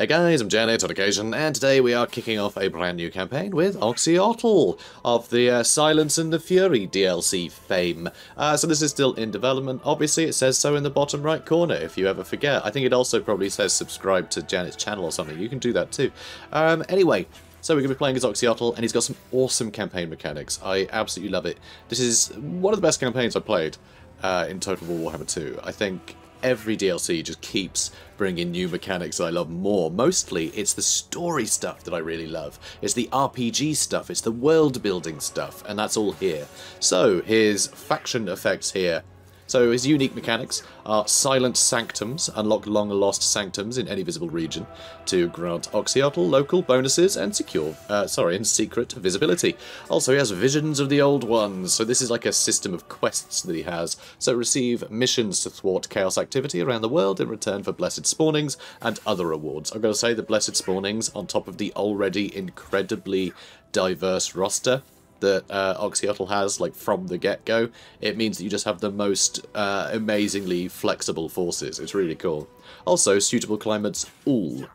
Hey guys, I'm Janet on occasion, and today we are kicking off a brand new campaign with Oxyotl of the uh, Silence and the Fury DLC fame. Uh, so this is still in development. Obviously, it says so in the bottom right corner if you ever forget. I think it also probably says subscribe to Janet's channel or something. You can do that too. Um, anyway, so we're going to be playing as Oxyotl, and he's got some awesome campaign mechanics. I absolutely love it. This is one of the best campaigns I've played uh, in Total War Warhammer 2. I think every DLC just keeps bringing new mechanics I love more. Mostly, it's the story stuff that I really love. It's the RPG stuff, it's the world building stuff, and that's all here. So, here's faction effects here so his unique mechanics are Silent Sanctums, unlock long-lost sanctums in any visible region, to grant Oxyotl local bonuses and secure, uh, sorry, and secret visibility. Also, he has Visions of the Old Ones, so this is like a system of quests that he has. So receive missions to thwart chaos activity around the world in return for Blessed Spawnings and other rewards. I've got to say, the Blessed Spawnings, on top of the already incredibly diverse roster, that uh, Oxyotl has, like from the get-go, it means that you just have the most uh, amazingly flexible forces. It's really cool. Also, suitable climates all.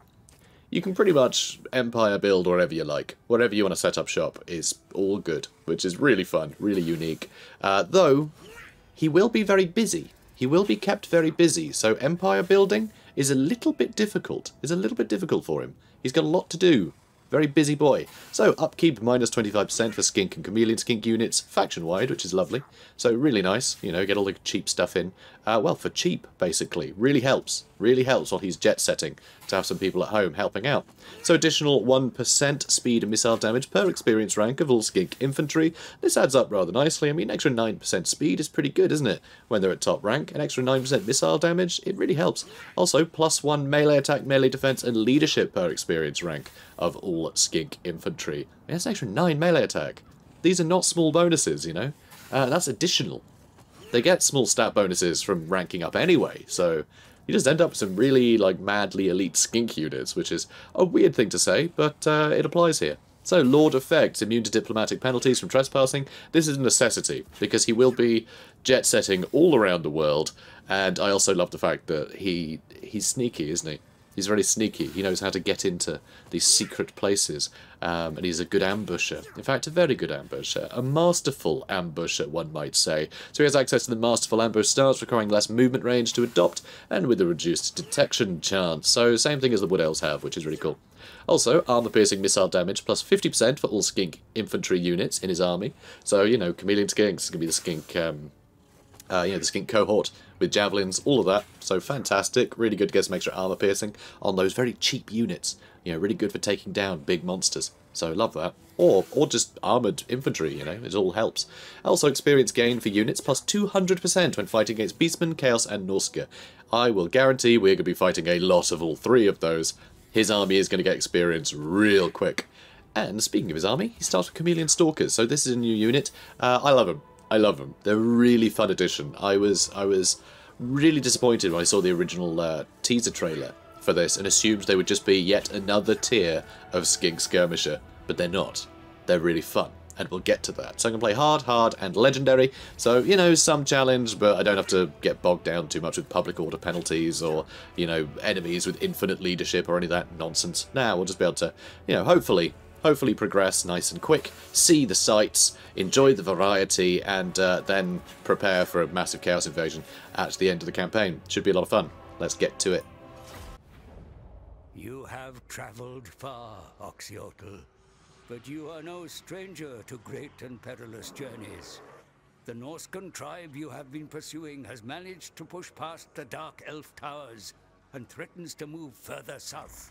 You can pretty much empire build wherever you like. Wherever you want to set up shop is all good, which is really fun, really unique. Uh, though, he will be very busy. He will be kept very busy, so empire building is a little bit difficult. Is a little bit difficult for him. He's got a lot to do very busy boy. So upkeep minus 25% for skink and chameleon skink units, faction-wide, which is lovely. So really nice, you know, get all the cheap stuff in. Uh, well, for cheap, basically. Really helps. Really helps while he's jet setting to have some people at home helping out. So additional 1% speed and missile damage per experience rank of all skink infantry. This adds up rather nicely. I mean, extra 9% speed is pretty good, isn't it? When they're at top rank. An extra 9% missile damage, it really helps. Also, plus 1 melee attack, melee defense, and leadership per experience rank of all skink infantry. That's an extra 9 melee attack. These are not small bonuses, you know? Uh, that's additional they get small stat bonuses from ranking up anyway, so you just end up with some really like madly elite skink units, which is a weird thing to say, but uh, it applies here. So, Lord Effects, immune to diplomatic penalties from trespassing. This is a necessity, because he will be jet setting all around the world, and I also love the fact that he he's sneaky, isn't he? He's very sneaky. He knows how to get into these secret places, um, and he's a good ambusher. In fact, a very good ambusher. A masterful ambusher, one might say. So he has access to the masterful ambush stance, requiring less movement range to adopt, and with a reduced detection chance. So same thing as the Wood Elves have, which is really cool. Also, armor-piercing missile damage plus 50% for all skink infantry units in his army. So, you know, chameleon skinks going to be the skink um, uh, you know, the skink cohort with javelins, all of that. So fantastic, really good to get some extra armor piercing on those very cheap units. You know, really good for taking down big monsters. So love that. Or, or just armoured infantry, you know, it all helps. Also experience gain for units plus 200% when fighting against Beastmen, Chaos and Norsca. I will guarantee we're going to be fighting a lot of all three of those. His army is going to get experience real quick. And speaking of his army, he starts with Chameleon Stalkers, so this is a new unit. Uh, I love him. I love them. They're a really fun addition. I was I was really disappointed when I saw the original uh, teaser trailer for this and assumed they would just be yet another tier of Skink Skirmisher, but they're not. They're really fun, and we'll get to that. So I can play hard, hard, and legendary, so, you know, some challenge, but I don't have to get bogged down too much with public order penalties or, you know, enemies with infinite leadership or any of that nonsense. Now we'll just be able to, you know, hopefully hopefully progress nice and quick, see the sights, enjoy the variety, and uh, then prepare for a massive Chaos invasion at the end of the campaign. Should be a lot of fun. Let's get to it. You have travelled far, Oxyotl, but you are no stranger to great and perilous journeys. The Norscan tribe you have been pursuing has managed to push past the Dark Elf Towers and threatens to move further south.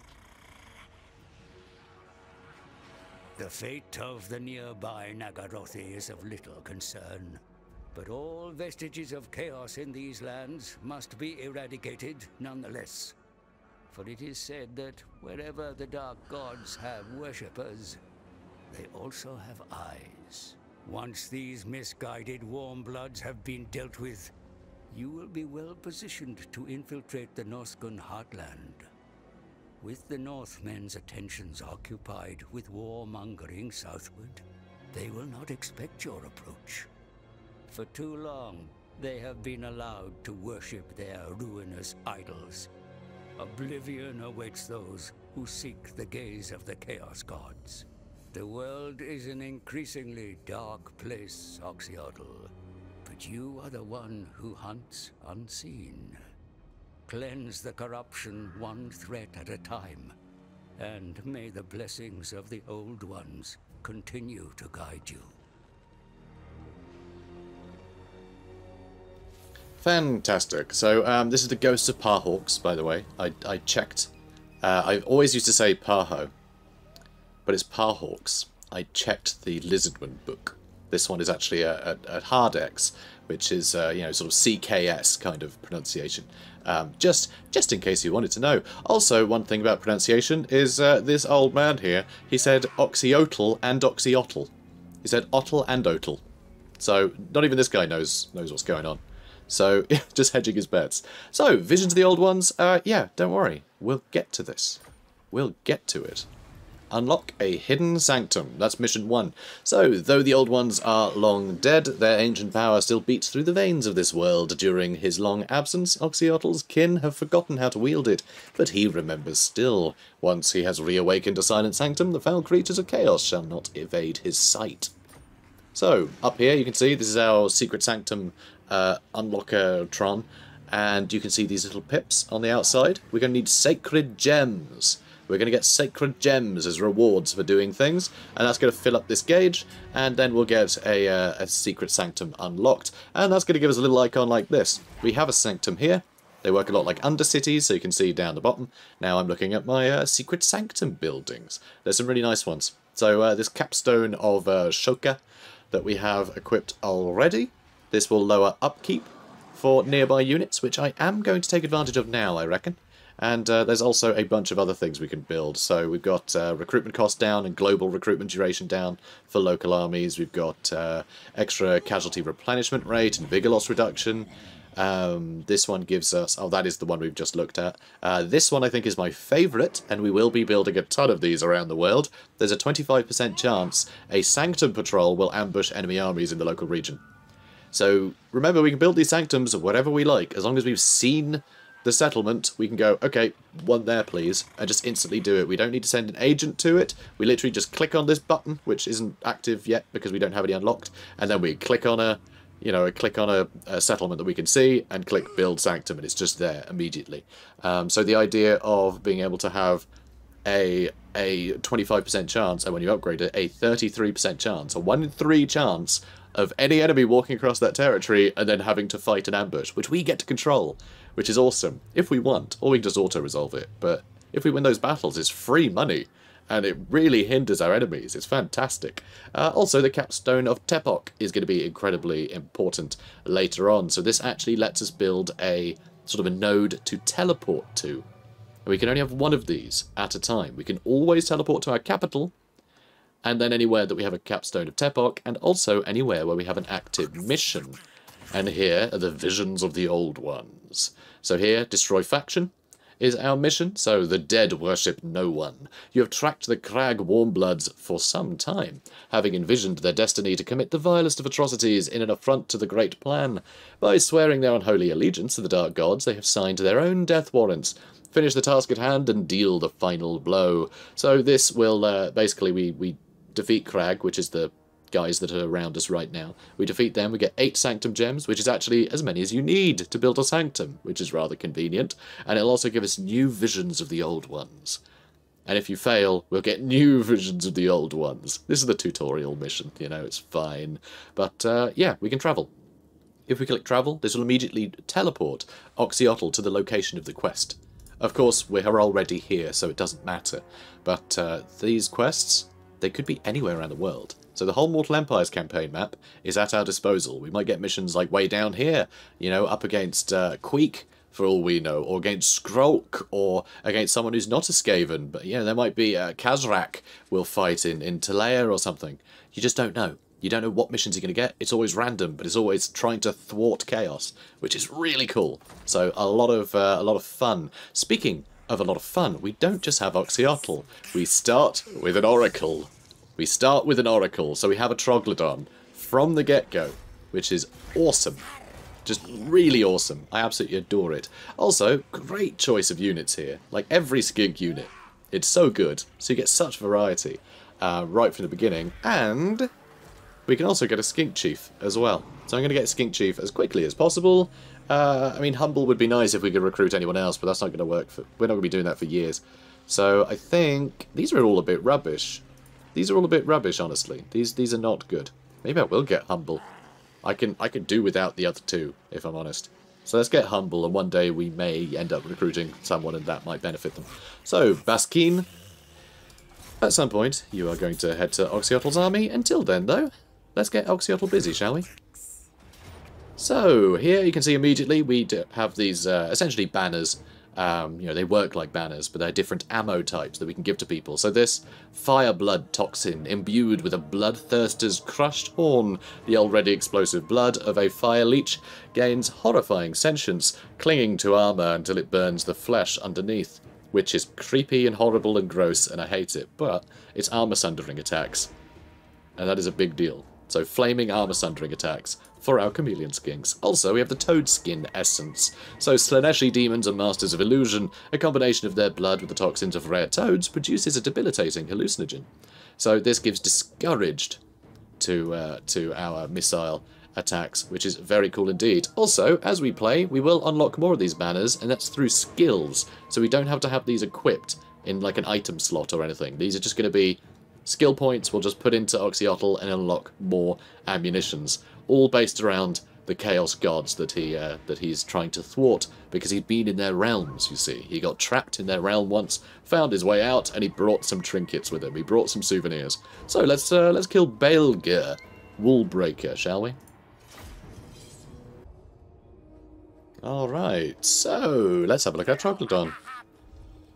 The fate of the nearby Nagarothi is of little concern. But all vestiges of chaos in these lands must be eradicated nonetheless. For it is said that wherever the Dark Gods have worshippers, they also have eyes. Once these misguided warm bloods have been dealt with, you will be well positioned to infiltrate the Norscan heartland. With the Northmen's attentions occupied with warmongering southward, they will not expect your approach. For too long, they have been allowed to worship their ruinous idols. Oblivion awaits those who seek the gaze of the Chaos Gods. The world is an increasingly dark place, Oxyotl. But you are the one who hunts unseen. Cleanse the corruption one threat at a time. And may the blessings of the Old Ones continue to guide you. Fantastic. So um, this is the Ghosts of Parhawks, by the way. I, I checked. Uh, I always used to say Parho, but it's Parhawks. I checked the Lizardman book. This one is actually a, a, a hard X, which is uh, you know sort of CKS kind of pronunciation. Um, just just in case you wanted to know. Also, one thing about pronunciation is uh, this old man here. He said oxyotl and oxyotl. He said otl and otl. So not even this guy knows knows what's going on. So just hedging his bets. So visions of the old ones. Uh, yeah, don't worry. We'll get to this. We'll get to it. Unlock a hidden sanctum. That's mission one. So, though the old ones are long dead, their ancient power still beats through the veins of this world. During his long absence, Oxyotl's kin have forgotten how to wield it, but he remembers still. Once he has reawakened a silent sanctum, the foul creatures of chaos shall not evade his sight. So, up here you can see this is our secret sanctum uh, unlocker Tron, and you can see these little pips on the outside. We're going to need sacred gems. We're going to get sacred gems as rewards for doing things, and that's going to fill up this gauge, and then we'll get a, uh, a secret sanctum unlocked, and that's going to give us a little icon like this. We have a sanctum here. They work a lot like Undercities, so you can see down the bottom. Now I'm looking at my uh, secret sanctum buildings. There's some really nice ones. So uh, this capstone of uh, Shoka that we have equipped already. This will lower upkeep for nearby units, which I am going to take advantage of now, I reckon. And uh, there's also a bunch of other things we can build. So we've got uh, recruitment cost down and global recruitment duration down for local armies. We've got uh, extra casualty replenishment rate and vigor loss reduction. Um, this one gives us... Oh, that is the one we've just looked at. Uh, this one I think is my favourite, and we will be building a ton of these around the world. There's a 25% chance a Sanctum patrol will ambush enemy armies in the local region. So remember, we can build these Sanctums whatever we like, as long as we've seen the settlement, we can go, okay, one there please, and just instantly do it. We don't need to send an agent to it. We literally just click on this button, which isn't active yet because we don't have any unlocked, and then we click on a, you know, a click on a, a settlement that we can see, and click Build Sanctum, and it's just there immediately. Um, so the idea of being able to have a a 25% chance, and when you upgrade it, a 33% chance, a 1 in 3 chance of any enemy walking across that territory and then having to fight an ambush, which we get to control which is awesome. If we want, or we can just auto-resolve it, but if we win those battles, it's free money, and it really hinders our enemies. It's fantastic. Uh, also, the capstone of Tepok is going to be incredibly important later on, so this actually lets us build a sort of a node to teleport to. And we can only have one of these at a time. We can always teleport to our capital, and then anywhere that we have a capstone of Tepok, and also anywhere where we have an active mission. And here are the visions of the old ones. So here, destroy faction is our mission, so the dead worship no one. You have tracked the Crag Warmbloods for some time, having envisioned their destiny to commit the vilest of atrocities in an affront to the great plan. By swearing their unholy allegiance to the dark gods, they have signed their own death warrants. Finish the task at hand and deal the final blow. So this will, uh, basically, we, we defeat Crag, which is the guys that are around us right now. We defeat them, we get 8 Sanctum Gems, which is actually as many as you need to build a Sanctum, which is rather convenient, and it'll also give us new visions of the old ones. And if you fail, we'll get new visions of the old ones. This is the tutorial mission, you know, it's fine. But, uh, yeah, we can travel. If we click travel, this will immediately teleport Oxyotl to the location of the quest. Of course, we're already here, so it doesn't matter. But uh, these quests, they could be anywhere around the world. So the whole Mortal Empires campaign map is at our disposal. We might get missions like way down here, you know, up against uh, Queek, for all we know, or against Skrolk, or against someone who's not a Skaven. But, you know, there might be uh, Khazrak will fight in, in Tilea or something. You just don't know. You don't know what missions you're going to get. It's always random, but it's always trying to thwart chaos, which is really cool. So a lot of uh, a lot of fun. Speaking of a lot of fun, we don't just have Oxyotl. We start with an Oracle. We start with an Oracle, so we have a Troglodon from the get-go, which is awesome. Just really awesome. I absolutely adore it. Also, great choice of units here. Like every skink unit. It's so good. So you get such variety uh, right from the beginning. And we can also get a skink chief as well. So I'm going to get skink chief as quickly as possible. Uh, I mean, humble would be nice if we could recruit anyone else, but that's not going to work. For, we're not going to be doing that for years. So I think these are all a bit rubbish. These are all a bit rubbish, honestly. These these are not good. Maybe I will get humble. I can I can do without the other two, if I'm honest. So let's get humble, and one day we may end up recruiting someone, and that might benefit them. So, Baskin, at some point, you are going to head to Oxyotl's army. Until then, though, let's get Oxyotl busy, shall we? So, here you can see immediately we have these, uh, essentially, banners um, you know, they work like banners, but they're different ammo types that we can give to people. So this fire blood toxin, imbued with a bloodthirster's crushed horn, the already explosive blood of a fire leech, gains horrifying sentience, clinging to armor until it burns the flesh underneath, which is creepy and horrible and gross, and I hate it, but it's armor sundering attacks. And that is a big deal. So flaming armor sundering attacks for our chameleon skinks. Also, we have the toad skin essence. So Slaaneshi demons are masters of illusion. A combination of their blood with the toxins of rare toads produces a debilitating hallucinogen. So this gives discouraged to uh, to our missile attacks, which is very cool indeed. Also, as we play, we will unlock more of these banners, and that's through skills. So we don't have to have these equipped in like an item slot or anything. These are just going to be skill points we'll just put into Oxyotl and unlock more ammunitions all based around the Chaos Gods that he uh, that he's trying to thwart because he'd been in their realms. You see, he got trapped in their realm once, found his way out, and he brought some trinkets with him. He brought some souvenirs. So let's uh, let's kill Baelger, Woolbreaker, shall we? All right, so let's have a look at Troglodon.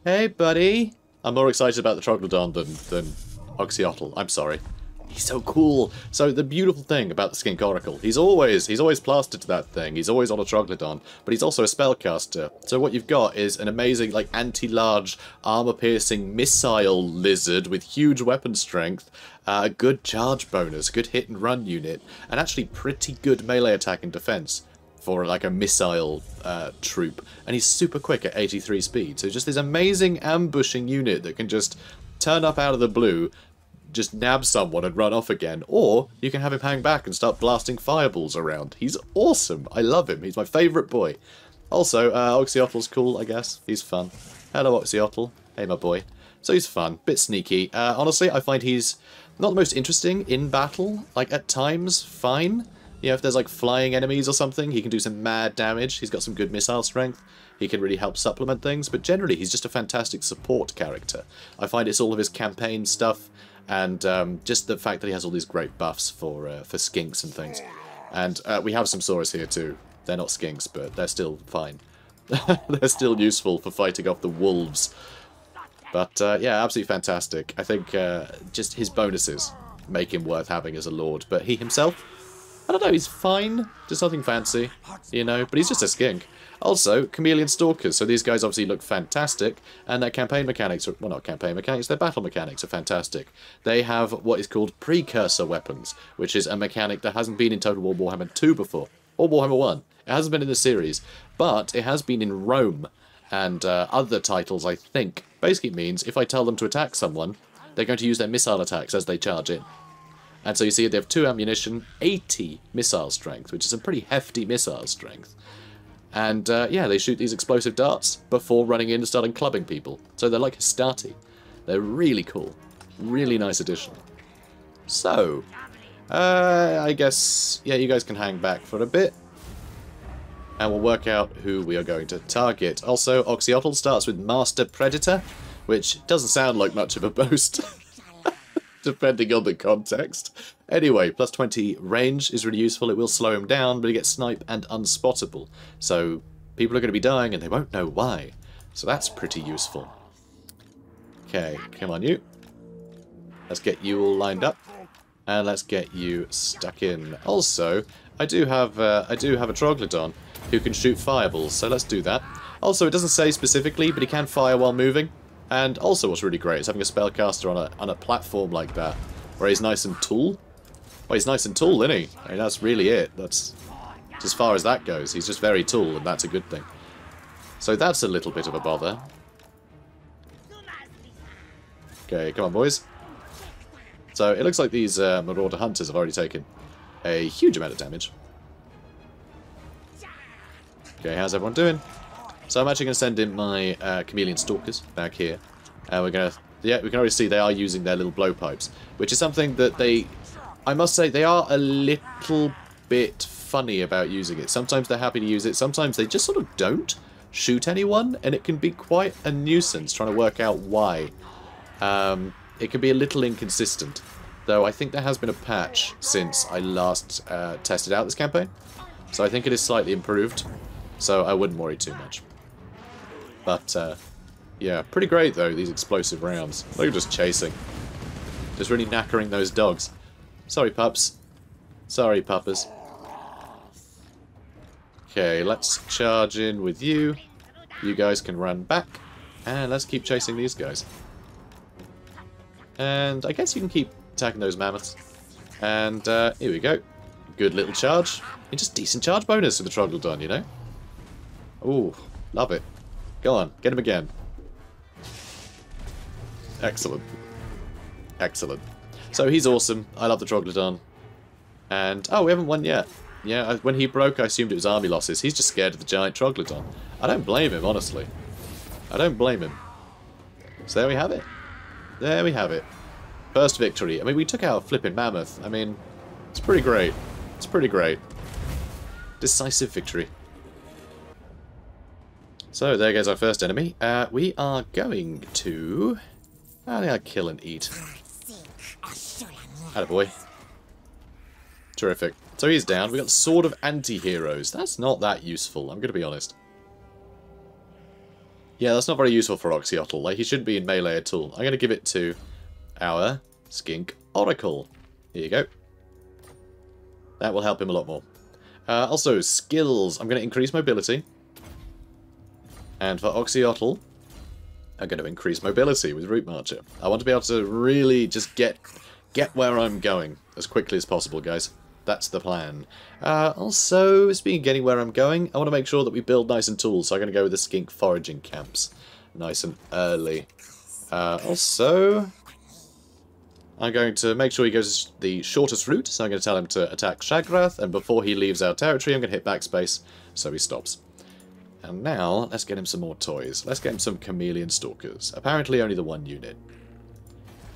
Hey, buddy. I'm more excited about the Troglodon than than Oxyotl. I'm sorry. He's so cool. So the beautiful thing about the Skink Oracle, he's always he's always plastered to that thing. He's always on a Troglodon, but he's also a spellcaster. So what you've got is an amazing like anti-large armor-piercing missile lizard with huge weapon strength, uh, a good charge bonus, good hit and run unit, and actually pretty good melee attack and defense for like a missile uh, troop. And he's super quick at 83 speed. So just this amazing ambushing unit that can just turn up out of the blue, just nab someone and run off again, or you can have him hang back and start blasting fireballs around. He's awesome. I love him. He's my favourite boy. Also, uh, Oxyotl's cool, I guess. He's fun. Hello, Oxyotl. Hey, my boy. So he's fun. Bit sneaky. Uh, honestly, I find he's not the most interesting in battle. Like, at times, fine. You know, if there's, like, flying enemies or something, he can do some mad damage. He's got some good missile strength. He can really help supplement things. But generally, he's just a fantastic support character. I find it's all of his campaign stuff and um, just the fact that he has all these great buffs for uh, for skinks and things. And uh, we have some Saurus here too. They're not skinks, but they're still fine. they're still useful for fighting off the wolves. But uh, yeah, absolutely fantastic. I think uh, just his bonuses make him worth having as a lord. But he himself, I don't know, he's fine. Just nothing fancy, you know. But he's just a skink. Also, Chameleon Stalkers, so these guys obviously look fantastic, and their campaign mechanics, are, well not campaign mechanics, their battle mechanics are fantastic. They have what is called precursor weapons, which is a mechanic that hasn't been in Total War Warhammer 2 before, or Warhammer 1. It hasn't been in the series, but it has been in Rome, and uh, other titles, I think. Basically means if I tell them to attack someone, they're going to use their missile attacks as they charge in. And so you see they have 2 ammunition, 80 missile strength, which is a pretty hefty missile strength. And uh, yeah, they shoot these explosive darts before running in and starting clubbing people. So they're like Hastati. They're really cool. Really nice addition. So, uh, I guess, yeah, you guys can hang back for a bit. And we'll work out who we are going to target. Also, Oxyotl starts with Master Predator, which doesn't sound like much of a boast. Depending on the context. Anyway, plus 20 range is really useful. It will slow him down, but he gets snipe and unspottable. So people are going to be dying and they won't know why. So that's pretty useful. Okay, come on you. Let's get you all lined up. And let's get you stuck in. Also, I do have uh, I do have a Troglodon who can shoot fireballs, so let's do that. Also, it doesn't say specifically, but he can fire while moving. And also what's really great is having a spellcaster on a, on a platform like that, where he's nice and tall. Well, he's nice and tall, isn't he? I mean, that's really it. That's As far as that goes, he's just very tall, and that's a good thing. So that's a little bit of a bother. Okay, come on, boys. So it looks like these uh, Marauder Hunters have already taken a huge amount of damage. Okay, how's everyone doing? So I'm actually going to send in my uh, Chameleon Stalkers back here. And we're going to... Yeah, we can already see they are using their little blowpipes. Which is something that they... I must say, they are a little bit funny about using it. Sometimes they're happy to use it. Sometimes they just sort of don't shoot anyone. And it can be quite a nuisance trying to work out why. Um, it can be a little inconsistent. Though I think there has been a patch since I last uh, tested out this campaign. So I think it is slightly improved. So I wouldn't worry too much. But, uh, yeah, pretty great though, these explosive rounds. Look at just chasing. Just really knackering those dogs. Sorry, pups. Sorry, puppers. Okay, let's charge in with you. You guys can run back. And let's keep chasing these guys. And I guess you can keep attacking those mammoths. And uh, here we go. Good little charge. And just decent charge bonus for the Troglodon, you know? Ooh, love it. Go on, get him again. Excellent. Excellent. So he's awesome. I love the Troglodon. And, oh, we haven't won yet. Yeah, when he broke, I assumed it was army losses. He's just scared of the giant Troglodon. I don't blame him, honestly. I don't blame him. So there we have it. There we have it. First victory. I mean, we took out a flipping mammoth. I mean, it's pretty great. It's pretty great. Decisive victory. So, there goes our first enemy. Uh, we are going to... I think I'll kill and eat. boy. Terrific. So he's down. we got Sword of Anti-Heroes. That's not that useful, I'm going to be honest. Yeah, that's not very useful for Oxyotl. Like, he shouldn't be in melee at all. I'm going to give it to our Skink Oracle. Here you go. That will help him a lot more. Uh, also, skills. I'm going to increase mobility. And for Oxyotl, I'm going to increase mobility with Route Marcher. I want to be able to really just get get where I'm going as quickly as possible, guys. That's the plan. Uh, also, speaking of getting where I'm going, I want to make sure that we build nice and tall, so I'm going to go with the skink foraging camps. Nice and early. Uh, also, I'm going to make sure he goes the shortest route, so I'm going to tell him to attack Shagrath, and before he leaves our territory, I'm going to hit backspace, so he stops. And now, let's get him some more toys. Let's get him some Chameleon Stalkers. Apparently only the one unit.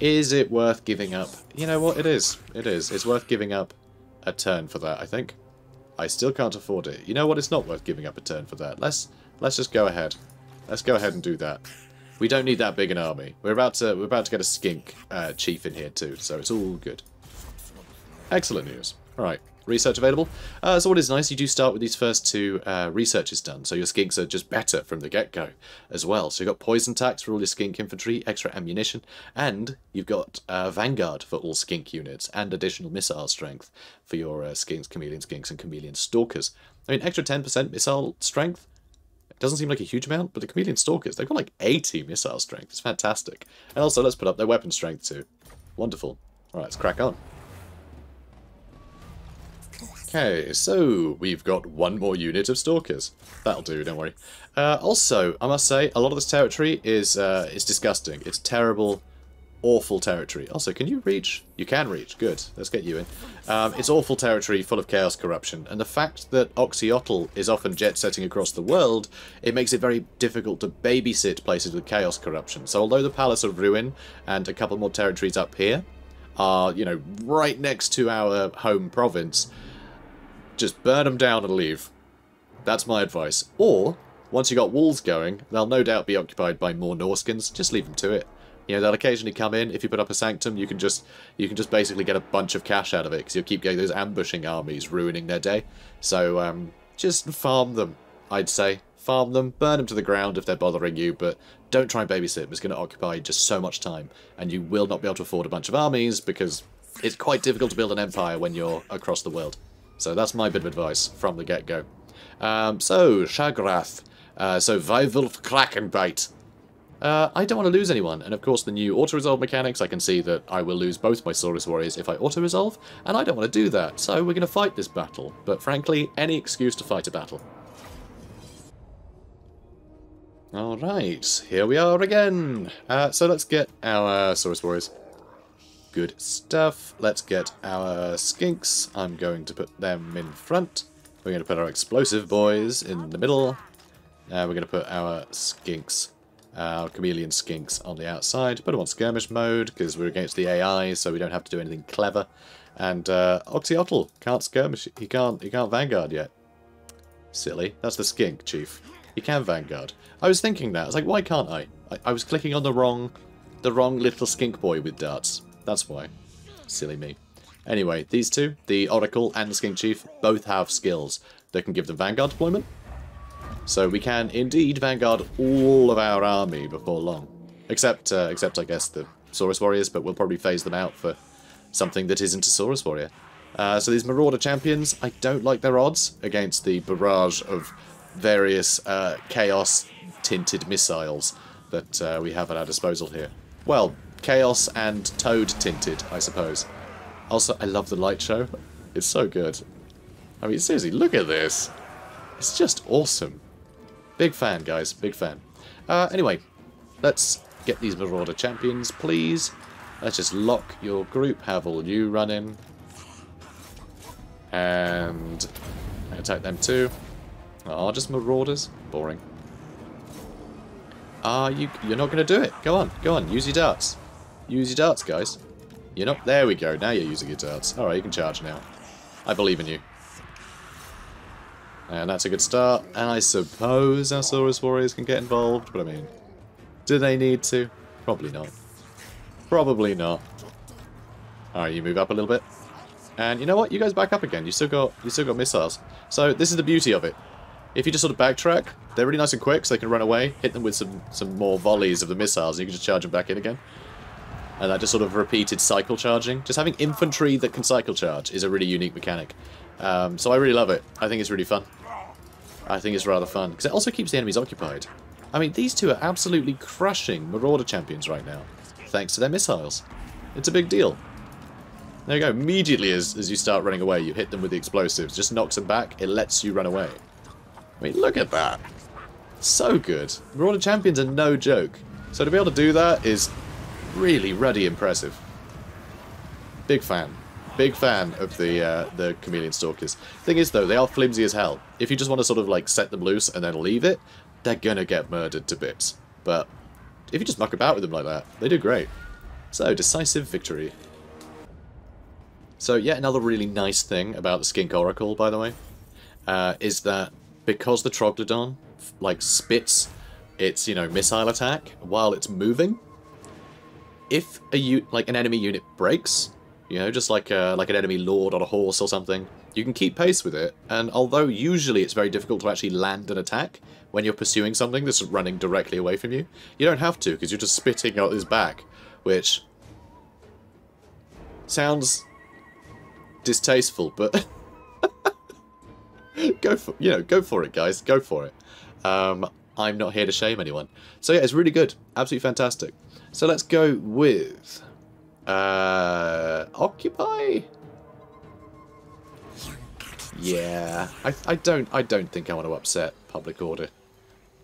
Is it worth giving up? You know what, it is. It is. It's worth giving up a turn for that, I think. I still can't afford it. You know what, it's not worth giving up a turn for that. Let's let's just go ahead. Let's go ahead and do that. We don't need that big an army. We're about to we're about to get a skink uh, chief in here too, so it's all good. Excellent news. All right, research available. Uh, so what is nice, you do start with these first two uh, researches done, so your skinks are just better from the get-go as well. So you've got poison tax for all your skink infantry, extra ammunition, and you've got uh, vanguard for all skink units, and additional missile strength for your uh, skinks, chameleon skinks, and chameleon stalkers. I mean, extra 10% missile strength doesn't seem like a huge amount, but the chameleon stalkers, they've got like 80 missile strength. It's fantastic. And also, let's put up their weapon strength too. Wonderful. Alright, let's crack on. Okay, so we've got one more unit of Stalkers. That'll do, don't worry. Uh, also, I must say, a lot of this territory is uh, is disgusting. It's terrible, awful territory. Also, can you reach? You can reach. Good. Let's get you in. Um, it's awful territory full of chaos corruption. And the fact that Oxyotl is often jet-setting across the world, it makes it very difficult to babysit places with chaos corruption. So although the Palace of Ruin and a couple more territories up here are, you know, right next to our home province, just burn them down and leave. That's my advice. Or, once you got walls going, they'll no doubt be occupied by more Norscans. Just leave them to it. You know, they'll occasionally come in. If you put up a sanctum, you can just you can just basically get a bunch of cash out of it because you'll keep getting those ambushing armies ruining their day. So um, just farm them, I'd say. Farm them, burn them to the ground if they're bothering you, but don't try and babysit them. It's going to occupy just so much time, and you will not be able to afford a bunch of armies because it's quite difficult to build an empire when you're across the world. So that's my bit of advice from the get-go. Um, so, Shagrath. Uh, so, Vivolf Krakenbite. Uh, I don't want to lose anyone, and of course the new auto-resolve mechanics, I can see that I will lose both my Saurus Warriors if I auto-resolve, and I don't want to do that, so we're going to fight this battle. But frankly, any excuse to fight a battle. Alright, here we are again. Uh, so let's get our Saurus Warriors. Good stuff. Let's get our skinks. I'm going to put them in front. We're going to put our explosive boys in the middle. Uh, we're going to put our skinks our chameleon skinks on the outside. Put them on skirmish mode because we're against the AI, so we don't have to do anything clever. And uh, Oxyotl can't skirmish. He can't. He can't vanguard yet. Silly. That's the skink chief. He can vanguard. I was thinking that. I was like, why can't I? I, I was clicking on the wrong, the wrong little skink boy with darts. That's why. Silly me. Anyway, these two, the Oracle and the Skink Chief, both have skills that can give them Vanguard deployment, so we can indeed vanguard all of our army before long. Except, uh, except I guess the Saurus Warriors, but we'll probably phase them out for something that isn't a Saurus Warrior. Uh, so these Marauder champions, I don't like their odds against the barrage of various uh, Chaos-tinted missiles that uh, we have at our disposal here. Well, Chaos and Toad-tinted, I suppose. Also, I love the light show. It's so good. I mean, seriously, look at this. It's just awesome. Big fan, guys. Big fan. Uh, anyway, let's get these Marauder champions, please. Let's just lock your group, have all you run in. And attack them too. Oh, just Marauders? Boring. Ah, you, you're not going to do it. Go on, go on. Use your darts. Use your darts, guys. You're not... There we go. Now you're using your darts. Alright, you can charge now. I believe in you. And that's a good start. And I suppose our Saurus Warriors can get involved, but I mean, do they need to? Probably not. Probably not. Alright, you move up a little bit. And you know what? You guys back up again. You still got you still got missiles. So this is the beauty of it. If you just sort of backtrack, they're really nice and quick, so they can run away, hit them with some, some more volleys of the missiles, and you can just charge them back in again. And that just sort of repeated cycle charging. Just having infantry that can cycle charge is a really unique mechanic. Um, so I really love it. I think it's really fun. I think it's rather fun, because it also keeps the enemies occupied. I mean, these two are absolutely crushing Marauder champions right now, thanks to their missiles. It's a big deal. There you go. Immediately as, as you start running away, you hit them with the explosives. Just knocks them back. It lets you run away. I mean, look at that. So good. Marauder champions are no joke. So to be able to do that is really ruddy impressive. Big fan. Big fan of the uh, the chameleon stalkers. Thing is though, they are flimsy as hell. If you just want to sort of like set them loose and then leave it, they're gonna get murdered to bits. But if you just muck about with them like that, they do great. So, decisive victory. So, yet another really nice thing about the Skink Oracle, by the way, uh, is that because the Troglodon, like, spits its, you know, missile attack while it's moving, if a like an enemy unit breaks, you know, just like a, like an enemy lord on a horse or something. You can keep pace with it, and although usually it's very difficult to actually land an attack when you're pursuing something that's running directly away from you, you don't have to because you're just spitting out his back, which sounds distasteful, but go for you know go for it, guys, go for it. Um, I'm not here to shame anyone. So yeah, it's really good, absolutely fantastic. So let's go with uh, occupy. Yeah, I, I don't I don't think I want to upset public order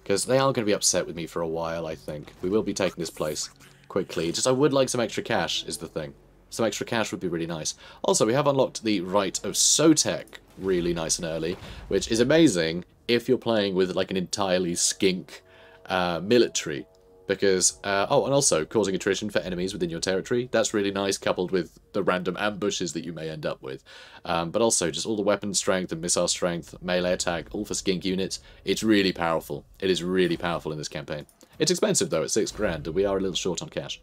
because they are going to be upset with me for a while. I think we will be taking this place quickly. Just I would like some extra cash is the thing. Some extra cash would be really nice. Also, we have unlocked the right of Sotek really nice and early, which is amazing if you're playing with like an entirely skink uh, military because uh, oh and also causing attrition for enemies within your territory. That's really nice coupled with the random ambushes that you may end up with. Um, but also just all the weapon strength and missile strength melee attack all for skink units. It's really powerful. It is really powerful in this campaign. It's expensive though at six grand and we are a little short on cash.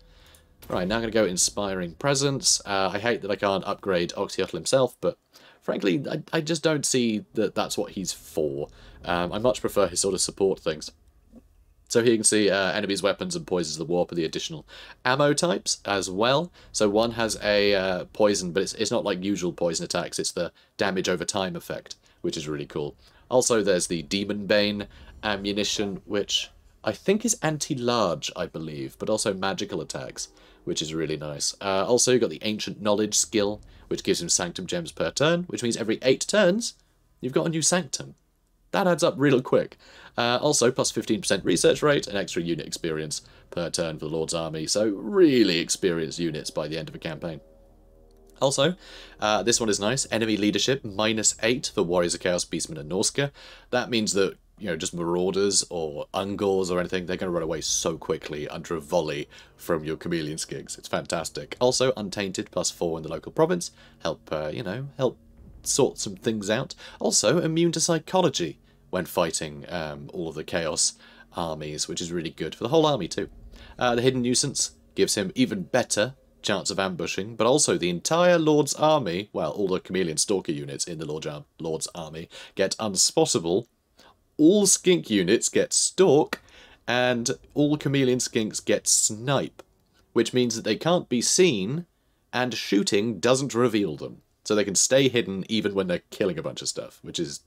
Right now i'm going to go inspiring presence uh, i hate that i can't upgrade oxyotl himself but frankly I, I just don't see that that's what he's for. Um, i much prefer his sort of support things so here you can see uh, enemies, weapons, and poisons the warp are the additional ammo types as well. So one has a uh, poison, but it's, it's not like usual poison attacks, it's the damage over time effect, which is really cool. Also, there's the Demon Bane ammunition, which I think is anti-large, I believe, but also magical attacks, which is really nice. Uh, also, you've got the Ancient Knowledge skill, which gives him Sanctum Gems per turn, which means every 8 turns, you've got a new Sanctum. That adds up real quick. Uh, also, plus 15% research rate and extra unit experience per turn for the Lord's Army, so really experienced units by the end of a campaign. Also, uh, this one is nice. Enemy leadership, minus 8 for Warriors of Chaos, Beastmen, and Norsca. That means that, you know, just Marauders or Ungors or anything, they're going to run away so quickly under a volley from your Chameleon skinks It's fantastic. Also, Untainted, plus 4 in the local province. Help, uh, you know, help sort some things out. Also, immune to psychology when fighting um, all of the Chaos armies, which is really good for the whole army too. Uh, the Hidden Nuisance gives him even better chance of ambushing, but also the entire Lord's army, well, all the Chameleon Stalker units in the Lord Lord's army get unspottable, all Skink units get Stalk, and all Chameleon Skinks get Snipe, which means that they can't be seen, and shooting doesn't reveal them. So they can stay hidden even when they're killing a bunch of stuff, which is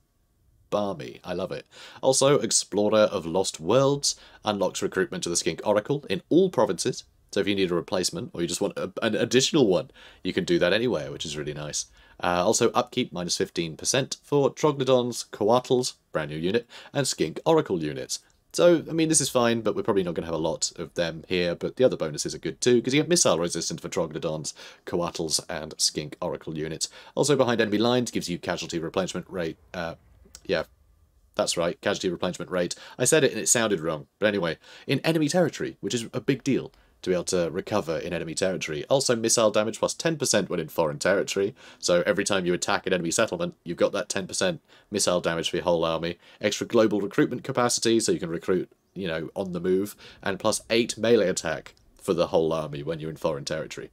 balmy. I love it. Also, Explorer of Lost Worlds unlocks recruitment to the Skink Oracle in all provinces, so if you need a replacement or you just want a, an additional one, you can do that anywhere, which is really nice. Uh, also, upkeep minus 15% for Troglodons, Coatls, brand new unit, and Skink Oracle units. So, I mean, this is fine, but we're probably not going to have a lot of them here, but the other bonuses are good too, because you get missile resistant for Troglodons, Coatls, and Skink Oracle units. Also, behind enemy lines gives you casualty replenishment rate, uh, yeah, that's right, casualty replenishment rate. I said it and it sounded wrong, but anyway, in enemy territory, which is a big deal to be able to recover in enemy territory. Also, missile damage plus 10% when in foreign territory. So every time you attack an enemy settlement, you've got that 10% missile damage for your whole army. Extra global recruitment capacity, so you can recruit, you know, on the move. And plus 8 melee attack for the whole army when you're in foreign territory.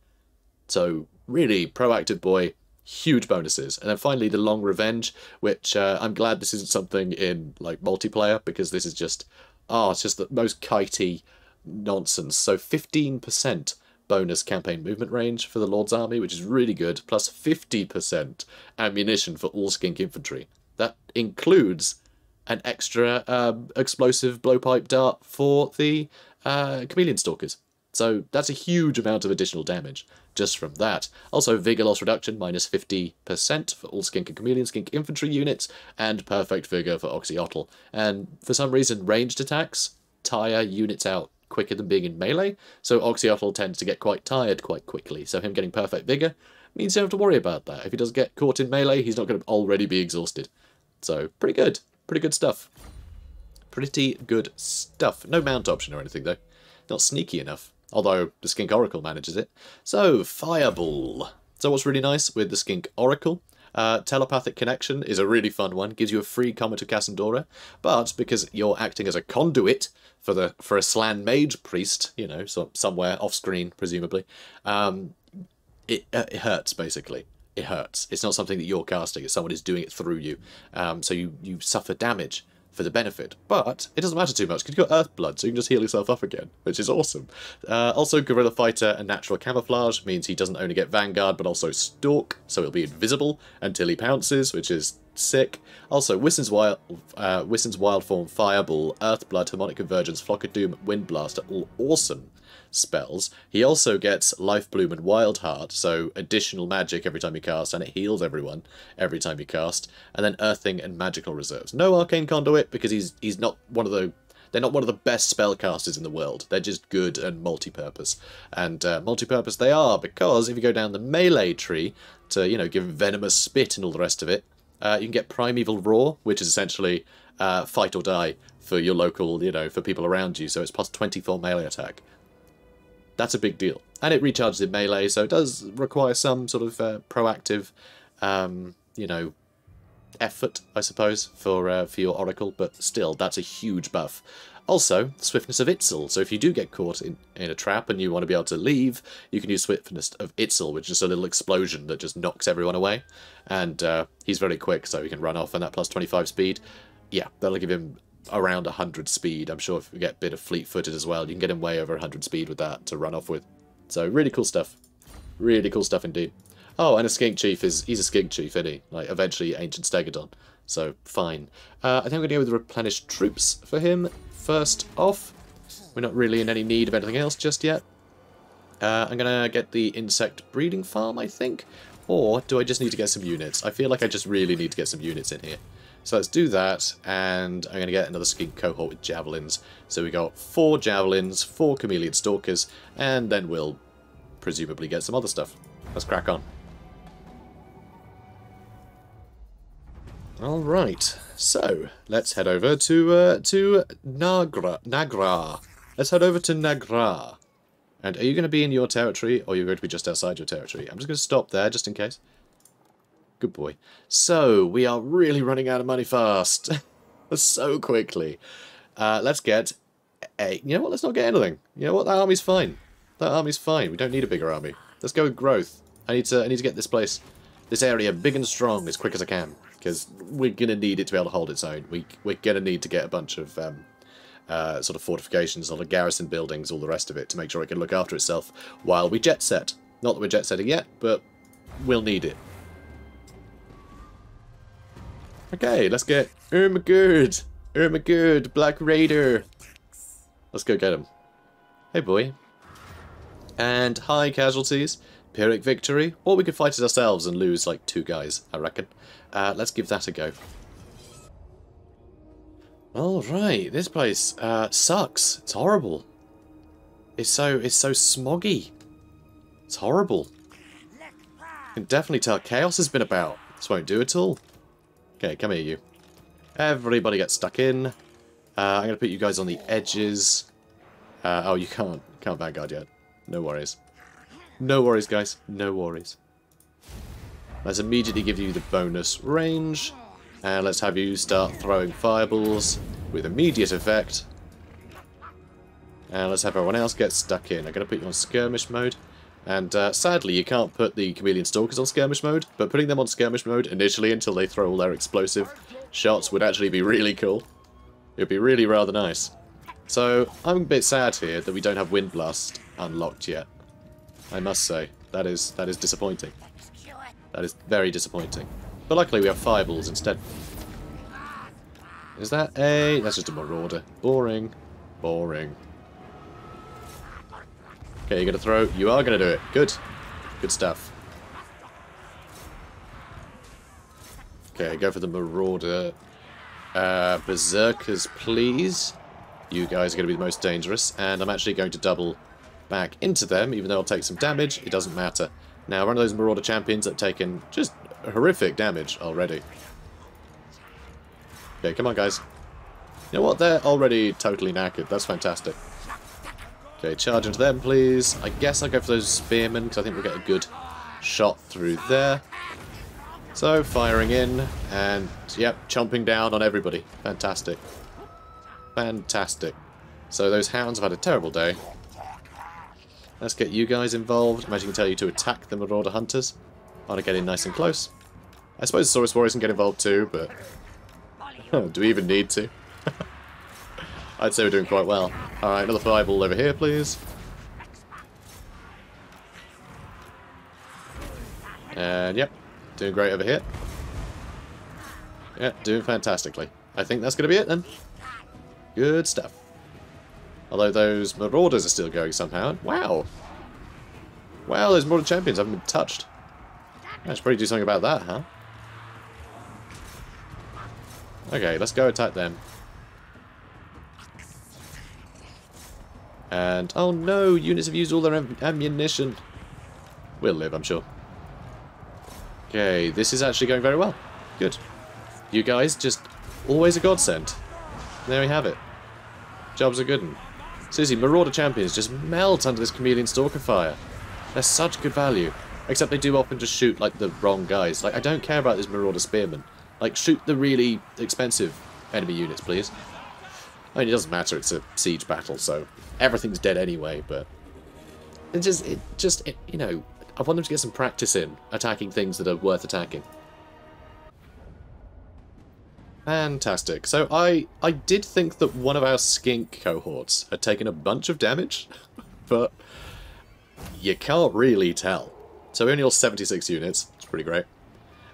So, really, proactive boy, huge bonuses. And then finally, the Long Revenge, which uh, I'm glad this isn't something in, like, multiplayer, because this is just, oh, it's just the most kitey nonsense. So 15% bonus campaign movement range for the Lord's Army, which is really good, plus 50% ammunition for all skink infantry. That includes an extra um, explosive blowpipe dart for the uh, Chameleon Stalkers. So that's a huge amount of additional damage just from that. Also, Vigor loss reduction, minus 50% for all Skink and Chameleon Skink infantry units, and Perfect Vigor for Oxyotl. And for some reason, ranged attacks tire units out quicker than being in melee, so Oxyotl tends to get quite tired quite quickly, so him getting perfect vigour means you don't have to worry about that. If he does get caught in melee, he's not going to already be exhausted. So, pretty good. Pretty good stuff. Pretty good stuff. No mount option or anything, though. Not sneaky enough, although the Skink Oracle manages it. So, Fireball. So what's really nice with the Skink Oracle uh, telepathic connection is a really fun one, gives you a free Comet of Casandora, but because you're acting as a conduit for the for a Slann Mage Priest, you know, so somewhere off screen presumably, um, it, uh, it hurts basically. It hurts. It's not something that you're casting. It's someone who's doing it through you. Um, so you you suffer damage for the benefit. But it doesn't matter too much because you've got Earth Blood, so you can just heal yourself up again, which is awesome. Uh, also, Guerrilla Fighter and Natural Camouflage means he doesn't only get Vanguard, but also Stalk, so he'll be invisible until he pounces, which is sick. Also, Wyssan's Wild, uh, Wild Form, Fireball, Earth Blood, Harmonic Convergence, Flock of Doom, Wind Blast are all awesome spells. He also gets Life Bloom and Wild Heart, so additional magic every time you cast, and it heals everyone every time you cast. And then Earthing and Magical Reserves. No Arcane Conduit because he's he's not one of the they're not one of the best spellcasters in the world. They're just good and multi-purpose. And uh, multi-purpose they are because if you go down the melee tree to, you know, give venomous spit and all the rest of it, uh, you can get Primeval Roar, which is essentially uh, fight or die for your local, you know, for people around you. So it's plus 24 melee attack. That's a big deal. And it recharges in melee, so it does require some sort of uh, proactive, um, you know, effort, I suppose, for uh, for your Oracle, but still, that's a huge buff. Also, Swiftness of Itzl, so if you do get caught in, in a trap and you want to be able to leave, you can use Swiftness of Itzl, which is a little explosion that just knocks everyone away. And uh, he's very quick, so he can run off and that plus 25 speed. Yeah, that'll give him around 100 speed. I'm sure if you get a bit of fleet-footed as well, you can get him way over 100 speed with that to run off with. So really cool stuff. Really cool stuff indeed. Oh, and a skink chief is he's a skink chief, isn't he? Like eventually ancient stegadon. So fine. Uh, I think I'm gonna go with Replenish troops for him first off. We're not really in any need of anything else just yet. Uh, I'm going to get the insect breeding farm, I think. Or do I just need to get some units? I feel like I just really need to get some units in here. So let's do that, and I'm going to get another skink cohort with javelins. So we got four javelins, four chameleon stalkers, and then we'll presumably get some other stuff. Let's crack on. Alright, so let's head over to uh, to Nagra. Nagra. Let's head over to Nagra. And are you going to be in your territory, or are you going to be just outside your territory? I'm just going to stop there, just in case. Good boy. So, we are really running out of money fast. so quickly. Uh, let's get a... You know what? Let's not get anything. You know what? That army's fine. That army's fine. We don't need a bigger army. Let's go with growth. I need to I need to get this place, this area big and strong as quick as I can. Because we're going to need it to be able to hold its own. We, we're going to need to get a bunch of... Um, uh, sort of fortifications, sort of garrison buildings, all the rest of it, to make sure it can look after itself while we jet set. Not that we're jet setting yet, but we'll need it. Okay, let's get Ermagerd. Ermagerd, Black Raider. Let's go get him. Hey, boy. And high casualties, Pyrrhic victory, or we could fight it ourselves and lose like two guys, I reckon. Uh, let's give that a go. Alright, this place uh, sucks. It's horrible. It's so it's so smoggy. It's horrible. You can definitely tell chaos has been about. This won't do at all. Okay, come here, you. Everybody get stuck in. Uh, I'm going to put you guys on the edges. Uh, oh, you can't. Can't vanguard yet. No worries. No worries, guys. No worries. Let's immediately give you the bonus range. And let's have you start throwing fireballs with immediate effect. And let's have everyone else get stuck in. I'm going to put you on skirmish mode. And uh, sadly, you can't put the Chameleon Stalkers on skirmish mode, but putting them on skirmish mode initially until they throw all their explosive shots would actually be really cool. It would be really rather nice. So, I'm a bit sad here that we don't have Wind Blast unlocked yet. I must say, that is that is disappointing. That is very disappointing. But luckily we have fireballs instead. Is that a... That's just a marauder. Boring. Boring. Okay, you're going to throw. You are going to do it. Good. Good stuff. Okay, go for the marauder. Uh, berserkers, please. You guys are going to be the most dangerous. And I'm actually going to double back into them, even though I'll take some damage. It doesn't matter. Now, one of those marauder champions have taken just horrific damage already. Okay, come on, guys. You know what? They're already totally knackered. That's fantastic. Okay, charge into them, please. I guess I'll go for those spearmen, because I think we'll get a good shot through there. So, firing in, and, yep, chomping down on everybody. Fantastic. Fantastic. So those hounds have had a terrible day. Let's get you guys involved. I'm going to tell you to attack the Marauder Hunters. I want to get in nice and close. I suppose the Saurus Warriors can get involved too, but... do we even need to? I'd say we're doing quite well. Alright, another fireball over here, please. And, yep, doing great over here. Yeah, doing fantastically. I think that's going to be it, then. Good stuff. Although those Marauders are still going somehow. Wow. Wow, those Marauder Champions haven't been touched. I should probably do something about that, huh? Okay, let's go attack them. And, oh no, units have used all their am ammunition. We'll live, I'm sure. Okay, this is actually going very well. Good. You guys, just always a godsend. There we have it. Jobs are good. Seriously, Marauder Champions just melt under this Chameleon Stalker fire. They're such good value. Except they do often just shoot, like, the wrong guys. Like, I don't care about this Marauder Spearman. Like, shoot the really expensive enemy units, please. I mean, it doesn't matter, it's a siege battle, so everything's dead anyway, but... It just, it just, it, you know, I want them to get some practice in attacking things that are worth attacking. Fantastic. So I, I did think that one of our skink cohorts had taken a bunch of damage, but you can't really tell. So we only lost 76 units. It's pretty great.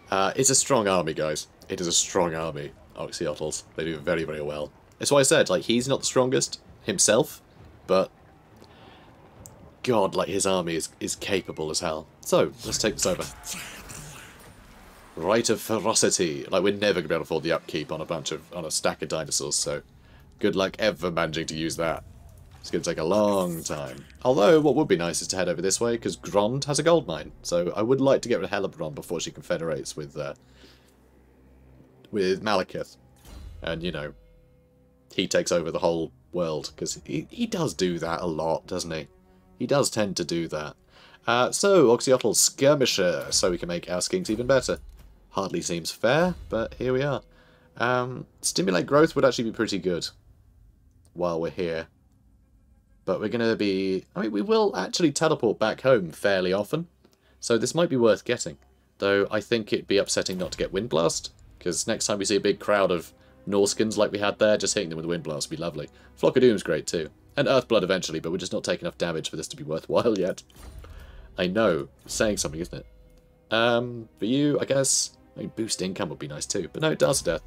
Uh, it's a strong army, guys. It is a strong army, Oxyotls. They do very, very well. That's why I said, like, he's not the strongest himself, but God, like his army is, is capable as hell. So, let's take this over. Right of ferocity. Like, we're never going to be able to afford the upkeep on a bunch of, on a stack of dinosaurs, so good luck ever managing to use that. It's going to take a long time. Although, what would be nice is to head over this way, because Grond has a gold mine. So I would like to get rid of Hellebron before she confederates with, uh, with Malekith. And, you know, he takes over the whole world, because he, he does do that a lot, doesn't he? He does tend to do that. Uh, so, Oxyotl Skirmisher, so we can make our skinks even better. Hardly seems fair, but here we are. Um, stimulate growth would actually be pretty good while we're here. But we're going to be... I mean, we will actually teleport back home fairly often. So this might be worth getting. Though I think it'd be upsetting not to get Windblast. Because next time we see a big crowd of Norscans like we had there, just hitting them with Windblast would be lovely. Flock of Doom's great too. And Earthblood eventually, but we're just not taking enough damage for this to be worthwhile yet. I know. Saying something, isn't it? Um, for you, I guess... I mean, boost income would be nice too. But no, Dance Death.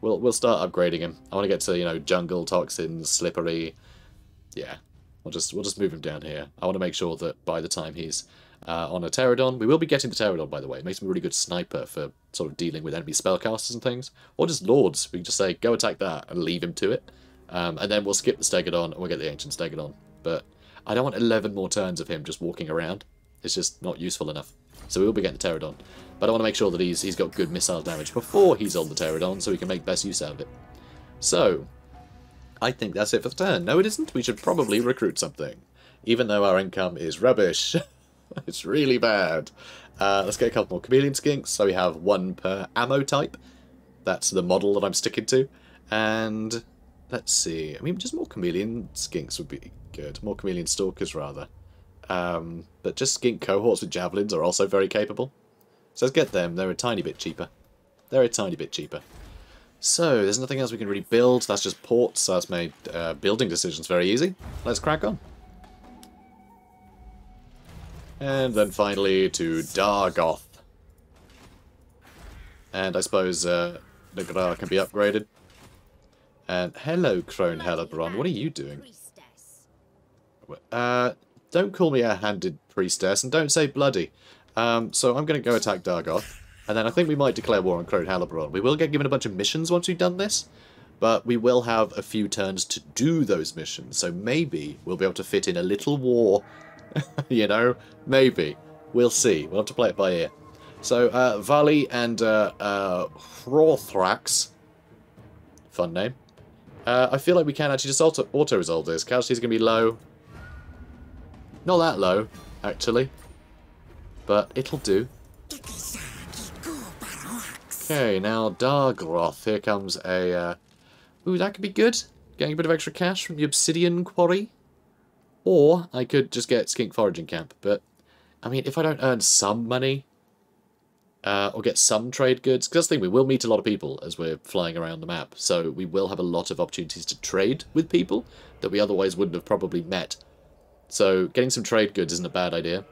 We'll, we'll start upgrading him. I want to get to, you know, Jungle, Toxins, Slippery. Yeah, We'll just we'll just move him down here. I want to make sure that by the time he's uh, on a Terradon, we will be getting the Terradon, by the way. It makes him a really good sniper for sort of dealing with enemy spellcasters and things. Or just Lords. We can just say, go attack that, and leave him to it. Um, and then we'll skip the Stegadon, and we'll get the Ancient Stegadon. But I don't want 11 more turns of him just walking around. It's just not useful enough. So we will be getting the Terradon. But I want to make sure that he's, he's got good missile damage before he's on the Terradon, so we can make best use out of it. So, I think that's it for the turn. No, it isn't. We should probably recruit something. Even though our income is rubbish. it's really bad. Uh, let's get a couple more chameleon skinks. So we have one per ammo type. That's the model that I'm sticking to. And let's see. I mean, just more chameleon skinks would be good. More chameleon stalkers, rather. Um, but just skink cohorts with javelins are also very capable. So let's get them. They're a tiny bit cheaper. They're a tiny bit cheaper. So, there's nothing else we can really build. That's just ports. That's made uh, building decisions very easy. Let's crack on. And then finally to Dargoth. And I suppose uh, Nagra can be upgraded. And hello, Crone Hellebron. What are you doing? Uh, don't call me a handed priestess, and don't say bloody. Um, so I'm going to go attack Dargoth. And then I think we might declare war on Crone Hellebron. We will get given a bunch of missions once we've done this, but we will have a few turns to do those missions. So maybe we'll be able to fit in a little war. you know? Maybe. We'll see. We'll have to play it by ear. So, uh, Vali and uh, uh, Hrothrax. Fun name. Uh, I feel like we can actually just auto-resolve this. Casualties are going to be low. Not that low, actually. But it'll do. Okay, now Dargroth. Here comes a... Uh... Ooh, that could be good. Getting a bit of extra cash from the Obsidian Quarry. Or I could just get Skink Foraging Camp. But, I mean, if I don't earn some money... Uh, or get some trade goods... Because that's the thing, we will meet a lot of people as we're flying around the map. So we will have a lot of opportunities to trade with people that we otherwise wouldn't have probably met. So getting some trade goods isn't a bad idea.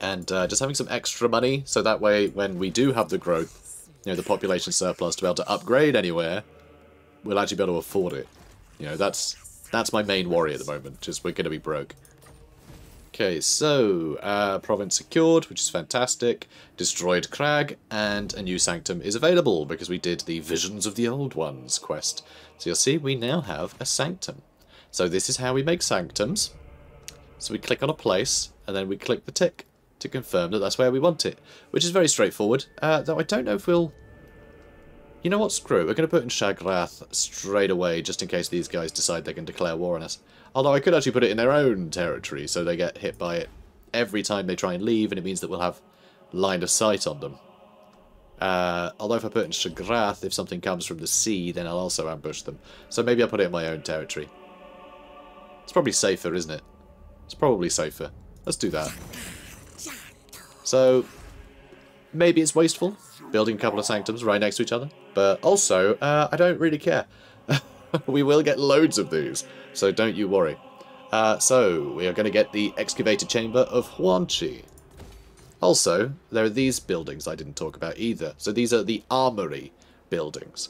And uh, just having some extra money, so that way when we do have the growth, you know, the population surplus to be able to upgrade anywhere, we'll actually be able to afford it. You know, that's that's my main worry at the moment, just we're going to be broke. Okay, so, uh, province secured, which is fantastic. Destroyed Crag, and a new sanctum is available, because we did the Visions of the Old Ones quest. So you'll see, we now have a sanctum. So this is how we make sanctums. So we click on a place, and then we click the tick to confirm that that's where we want it, which is very straightforward, uh, though I don't know if we'll... You know what, screw it, we're going to put in Shagrath straight away, just in case these guys decide they can declare war on us. Although I could actually put it in their own territory, so they get hit by it every time they try and leave, and it means that we'll have line of sight on them. Uh, although if I put in Shagrath, if something comes from the sea, then I'll also ambush them. So maybe I'll put it in my own territory. It's probably safer, isn't it? It's probably safer. Let's do that. So, maybe it's wasteful, building a couple of sanctums right next to each other. But also, uh, I don't really care. we will get loads of these, so don't you worry. Uh, so, we are going to get the excavated chamber of Huanchi. Also, there are these buildings I didn't talk about either. So these are the armory buildings.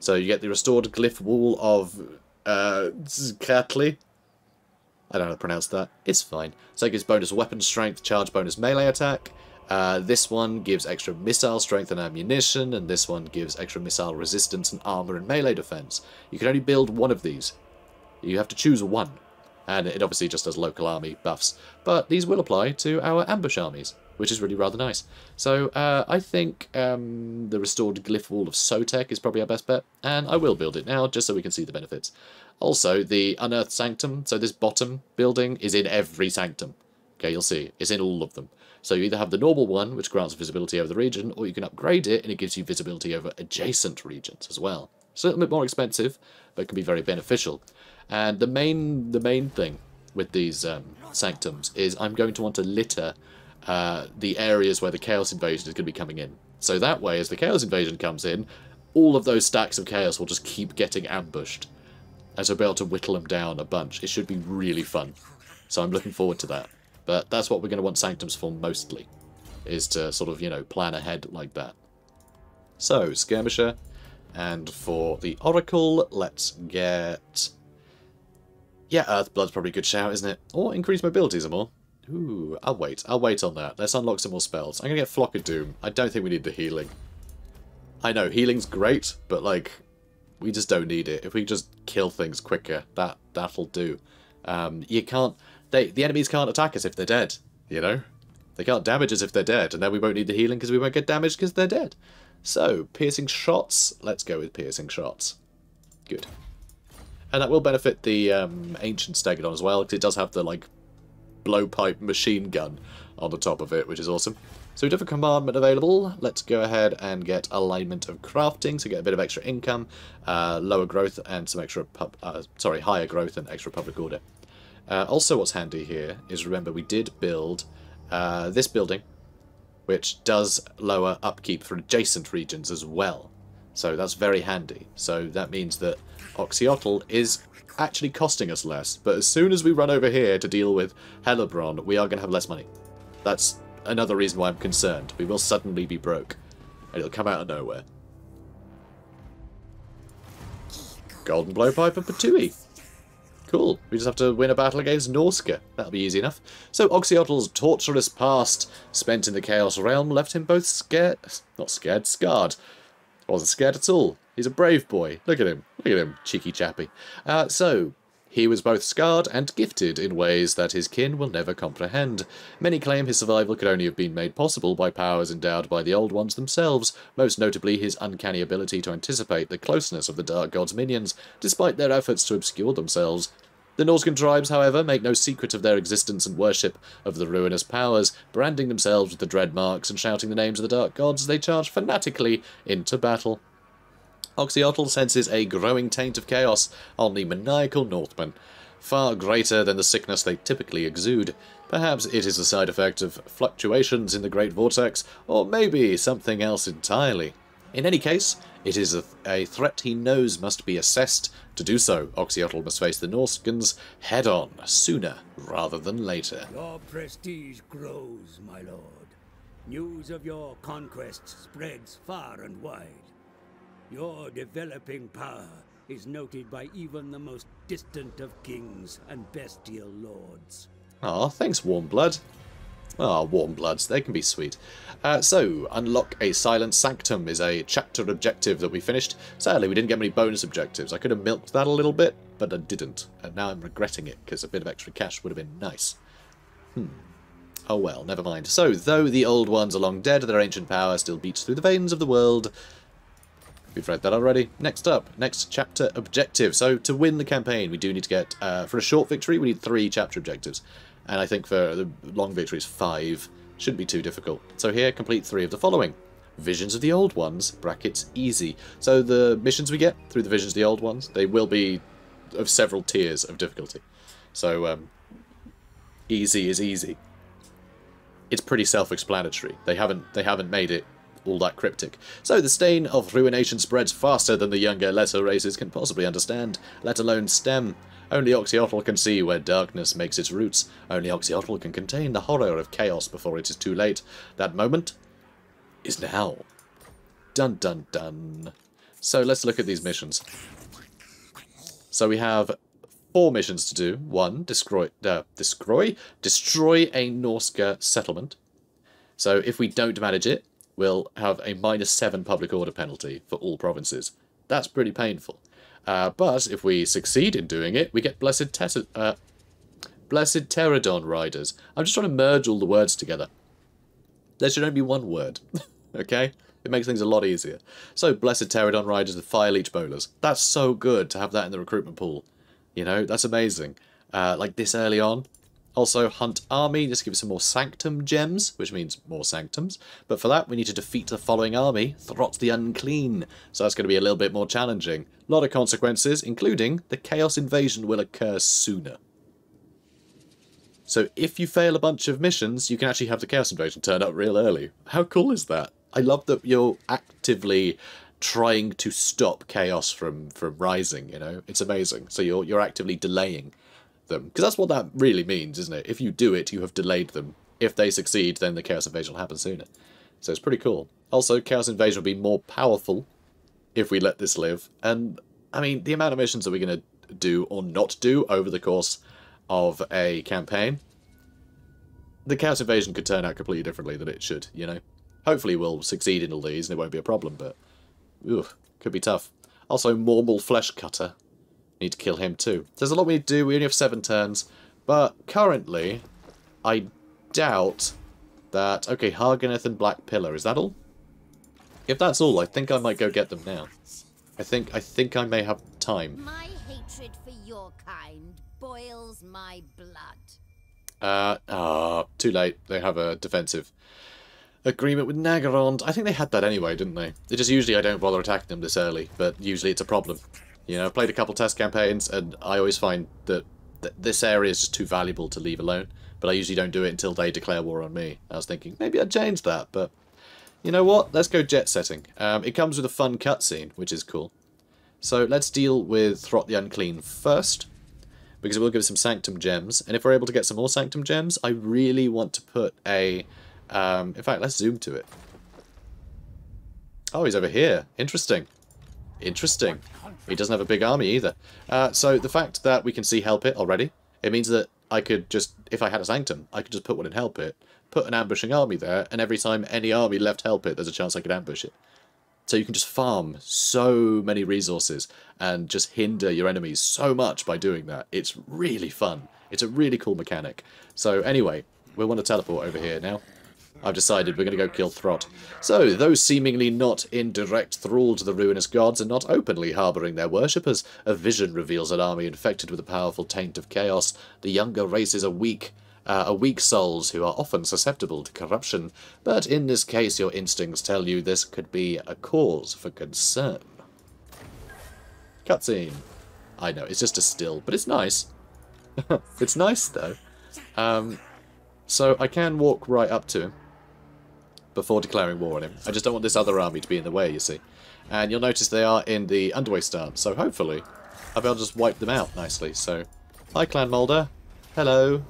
So you get the restored glyph wall of uh, Katli. I don't know how to pronounce that. It's fine. So it gives bonus weapon strength, charge bonus melee attack. Uh, this one gives extra missile strength and ammunition, and this one gives extra missile resistance and armor and melee defense. You can only build one of these. You have to choose one. And it obviously just does local army buffs. But these will apply to our ambush armies, which is really rather nice. So uh, I think um, the restored glyph wall of Sotek is probably our best bet, and I will build it now just so we can see the benefits. Also, the Unearthed Sanctum, so this bottom building is in every sanctum. Okay, you'll see, it's in all of them. So you either have the normal one, which grants visibility over the region, or you can upgrade it and it gives you visibility over adjacent regions as well. It's a little bit more expensive, but can be very beneficial. And the main the main thing with these um, sanctums is I'm going to want to litter uh, the areas where the Chaos Invasion is going to be coming in. So that way, as the Chaos Invasion comes in, all of those stacks of Chaos will just keep getting ambushed. As I'll be able to whittle them down a bunch. It should be really fun. So I'm looking forward to that. But that's what we're going to want Sanctums for mostly. Is to sort of, you know, plan ahead like that. So, Skirmisher. And for the Oracle, let's get... Yeah, Earthblood's probably a good shout, isn't it? Or increase mobility some more. Ooh, I'll wait. I'll wait on that. Let's unlock some more spells. I'm going to get Flock of Doom. I don't think we need the healing. I know, healing's great, but, like, we just don't need it. If we just kill things quicker, that, that'll do. Um, you can't... They, the enemies can't attack us if they're dead, you know? They can't damage us if they're dead, and then we won't need the healing because we won't get damaged because they're dead. So, piercing shots. Let's go with piercing shots. Good. And that will benefit the um, Ancient Stegadon as well, because it does have the, like, blowpipe machine gun on the top of it, which is awesome. So we do have a commandment available. Let's go ahead and get alignment of crafting to get a bit of extra income, uh, lower growth, and some extra, pub uh, sorry, higher growth and extra public order. Uh, also what's handy here is remember we did build uh, this building, which does lower upkeep for adjacent regions as well. So that's very handy. So that means that Oxyotl is actually costing us less, but as soon as we run over here to deal with Hellebron, we are going to have less money. That's another reason why I'm concerned. We will suddenly be broke, and it'll come out of nowhere. Golden Blowpipe and P'toohee. Cool. We just have to win a battle against Norsca. That'll be easy enough. So Oxyotl's torturous past, spent in the Chaos Realm, left him both scared... Not scared, scarred. Wasn't scared at all. He's a brave boy. Look at him. Look at him, cheeky chappy. Uh, so, he was both scarred and gifted in ways that his kin will never comprehend. Many claim his survival could only have been made possible by powers endowed by the Old Ones themselves, most notably his uncanny ability to anticipate the closeness of the Dark God's minions, despite their efforts to obscure themselves. The Norscan tribes, however, make no secret of their existence and worship of the ruinous powers, branding themselves with the dread marks and shouting the names of the Dark Gods as they charge fanatically into battle. Oxyotl senses a growing taint of chaos on the maniacal Northmen, far greater than the sickness they typically exude. Perhaps it is a side effect of fluctuations in the Great Vortex, or maybe something else entirely. In any case, it is a, th a threat he knows must be assessed. To do so, Oxyotl must face the Norscans head-on, sooner rather than later. Your prestige grows, my lord. News of your conquests spreads far and wide. Your developing power is noted by even the most distant of kings and bestial lords. Ah, thanks, Warmblood. Ah, Warmbloods, they can be sweet. Uh, so, unlock a Silent Sanctum is a chapter objective that we finished. Sadly, we didn't get many bonus objectives. I could have milked that a little bit, but I didn't. And now I'm regretting it, because a bit of extra cash would have been nice. Hmm. Oh well, never mind. So, though the old ones are long dead, their ancient power still beats through the veins of the world, We've read that already. Next up, next chapter objective. So to win the campaign, we do need to get, uh, for a short victory, we need three chapter objectives. And I think for the long victories, five. Shouldn't be too difficult. So here, complete three of the following. Visions of the Old Ones, brackets, easy. So the missions we get through the Visions of the Old Ones, they will be of several tiers of difficulty. So, um, easy is easy. It's pretty self-explanatory. They haven't they haven't made it all that cryptic. So the stain of ruination spreads faster than the younger, lesser races can possibly understand, let alone stem. Only Oxyotl can see where darkness makes its roots. Only Oxyotl can contain the horror of chaos before it is too late. That moment is now. Dun dun dun. So let's look at these missions. So we have four missions to do. One, destroy, uh, destroy, destroy a Norsca settlement. So if we don't manage it, we'll have a minus seven public order penalty for all provinces. That's pretty painful. Uh, but if we succeed in doing it, we get Blessed Tet uh, Blessed Terradon Riders. I'm just trying to merge all the words together. There should only be one word, okay? It makes things a lot easier. So, Blessed Terradon Riders with Fireleech Bolas. That's so good to have that in the recruitment pool. You know, that's amazing. Uh, like this early on. Also, Hunt Army, just gives us some more Sanctum gems, which means more Sanctums. But for that, we need to defeat the following army, Throt the Unclean. So that's going to be a little bit more challenging. A lot of consequences, including the Chaos Invasion will occur sooner. So if you fail a bunch of missions, you can actually have the Chaos Invasion turn up real early. How cool is that? I love that you're actively trying to stop chaos from from rising, you know? It's amazing. So you're you're actively delaying them. Because that's what that really means, isn't it? If you do it, you have delayed them. If they succeed, then the Chaos Invasion will happen sooner. So it's pretty cool. Also, Chaos Invasion will be more powerful if we let this live. And, I mean, the amount of missions that we're going to do or not do over the course of a campaign, the Chaos Invasion could turn out completely differently than it should, you know? Hopefully we'll succeed in all these and it won't be a problem, but... Ooh, could be tough. Also, Mormal Flesh Cutter. Need to kill him too. There's a lot we need to do. We only have seven turns. But currently, I doubt that... Okay, Harganeth and Black Pillar. Is that all? If that's all, I think I might go get them now. I think I think I may have time. My hatred for your kind boils my blood. Uh, ah, too late. They have a defensive agreement with Naggarond. I think they had that anyway, didn't they? It just usually I don't bother attacking them this early, but usually it's a problem. You know, I've played a couple test campaigns, and I always find that th this area is just too valuable to leave alone. But I usually don't do it until they declare war on me. I was thinking, maybe I'd change that, but... You know what? Let's go jet setting. Um, it comes with a fun cutscene, which is cool. So let's deal with Throt the Unclean first, because it will give us some Sanctum gems. And if we're able to get some more Sanctum gems, I really want to put a... Um, in fact, let's zoom to it. Oh, he's over here. Interesting. Interesting. He doesn't have a big army either. Uh, so the fact that we can see Hell Pit already, it means that I could just, if I had a Sanctum, I could just put one in Hell Pit, put an ambushing army there, and every time any army left Hell Pit, there's a chance I could ambush it. So you can just farm so many resources and just hinder your enemies so much by doing that. It's really fun. It's a really cool mechanic. So anyway, we want to teleport over here now. I've decided we're going to go kill Throt. So, those seemingly not in direct thrall to the ruinous gods are not openly harbouring their worshippers. A vision reveals an army infected with a powerful taint of chaos. The younger races are weak, uh, are weak souls who are often susceptible to corruption. But in this case, your instincts tell you this could be a cause for concern. Cutscene. I know, it's just a still, but it's nice. it's nice, though. Um, so I can walk right up to him before declaring war on him. I just don't want this other army to be in the way, you see. And you'll notice they are in the underway stance, so hopefully I'll be able to just wipe them out nicely. So, hi Clan Moulder. Hello.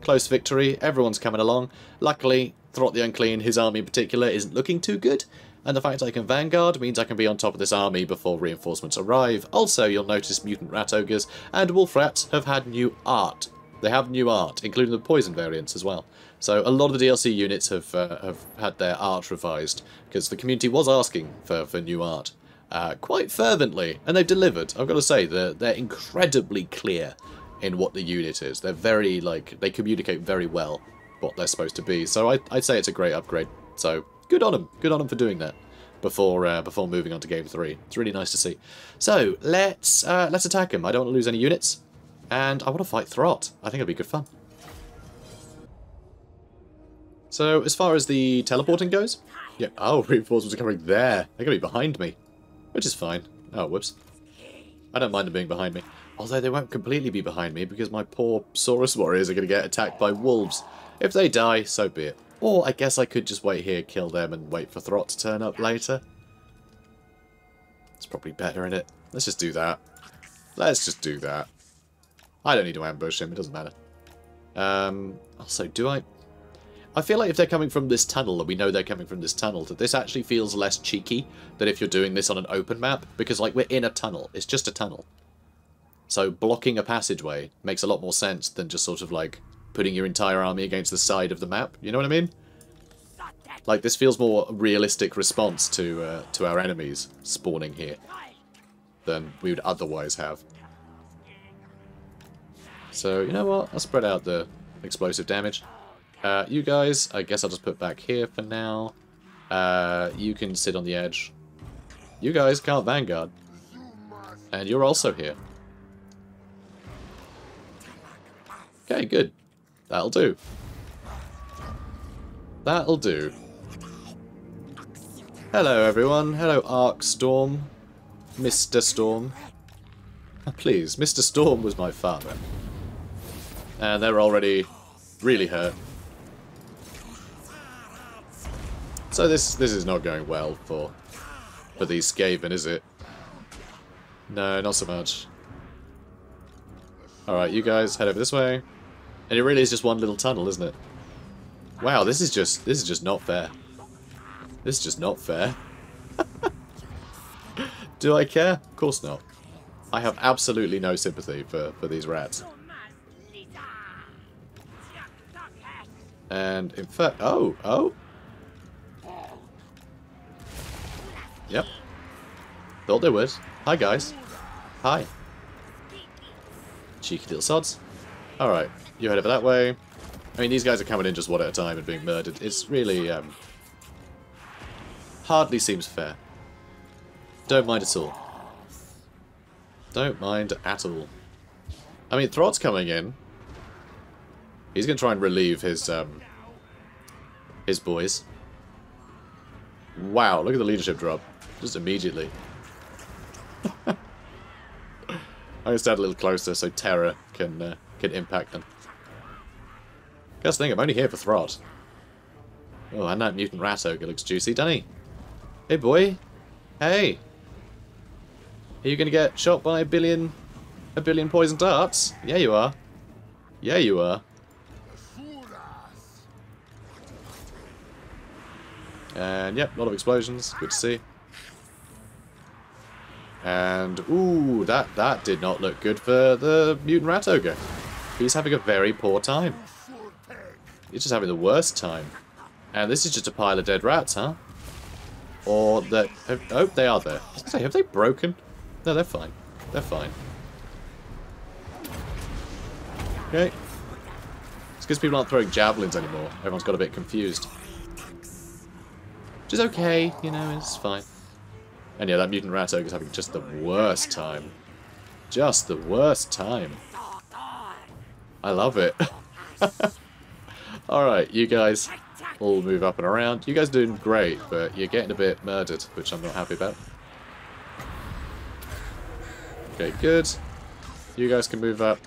Close victory. Everyone's coming along. Luckily, Throt the Unclean, his army in particular, isn't looking too good. And the fact I can Vanguard means I can be on top of this army before reinforcements arrive. Also, you'll notice Mutant Rat Ogres and Wolf Rats have had new art. They have new art, including the poison variants as well. So a lot of the DLC units have uh, have had their art revised because the community was asking for, for new art uh, quite fervently, and they've delivered. I've got to say they're they're incredibly clear in what the unit is. They're very like they communicate very well what they're supposed to be. So I, I'd say it's a great upgrade. So good on them. Good on them for doing that before uh, before moving on to game three. It's really nice to see. So let's uh, let's attack him. I don't want to lose any units, and I want to fight Throt. I think it'll be good fun. So, as far as the teleporting goes, yeah, oh, reinforcements are coming there. They're going to be behind me, which is fine. Oh, whoops. I don't mind them being behind me. Although they won't completely be behind me because my poor Saurus warriors are going to get attacked by wolves. If they die, so be it. Or I guess I could just wait here, kill them, and wait for Throt to turn up later. It's probably better, in it? Let's just do that. Let's just do that. I don't need to ambush him, it doesn't matter. Um, also, do I... I feel like if they're coming from this tunnel, and we know they're coming from this tunnel, that this actually feels less cheeky than if you're doing this on an open map, because, like, we're in a tunnel. It's just a tunnel. So blocking a passageway makes a lot more sense than just sort of like putting your entire army against the side of the map. You know what I mean? Like this feels more realistic response to uh, to our enemies spawning here than we would otherwise have. So you know what? I'll spread out the explosive damage. Uh, you guys, I guess I'll just put back here for now. Uh, you can sit on the edge. You guys can't vanguard. And you're also here. Okay, good. That'll do. That'll do. Hello, everyone. Hello, Arc Storm. Mr. Storm. Please, Mr. Storm was my father. And they're already really hurt. So this this is not going well for for these Skaven, is it? No, not so much. Alright, you guys head over this way. And it really is just one little tunnel, isn't it? Wow, this is just this is just not fair. This is just not fair. Do I care? Of course not. I have absolutely no sympathy for, for these rats. And in fact, oh, oh. Yep. Thought they would. Hi, guys. Hi. Cheeky little sods. Alright, you head over that way. I mean, these guys are coming in just one at a time and being murdered. It's really, um... Hardly seems fair. Don't mind at all. Don't mind at all. I mean, Throt's coming in. He's going to try and relieve his, um... His boys. Wow, look at the leadership drop. Just immediately. I'm going to stand a little closer so Terror can, uh, can impact them. Guess thing, I'm only here for Throt. Oh, and that mutant rat ogre looks juicy, doesn't he? Hey, boy. Hey. Are you going to get shot by a billion, a billion poison darts? Yeah, you are. Yeah, you are. And yep, a lot of explosions. Good to see. And ooh, that that did not look good for the mutant rat ogre. He's having a very poor time. He's just having the worst time. And this is just a pile of dead rats, huh? Or that... Oh, they are there. Say, have they broken? No, they're fine. They're fine. Okay. It's because people aren't throwing javelins anymore. Everyone's got a bit confused. Which is okay, you know, it's fine. And yeah, that mutant rat ogre is having just the worst time. Just the worst time. I love it. Alright, you guys all move up and around. You guys are doing great, but you're getting a bit murdered, which I'm not happy about. Okay, good. You guys can move up.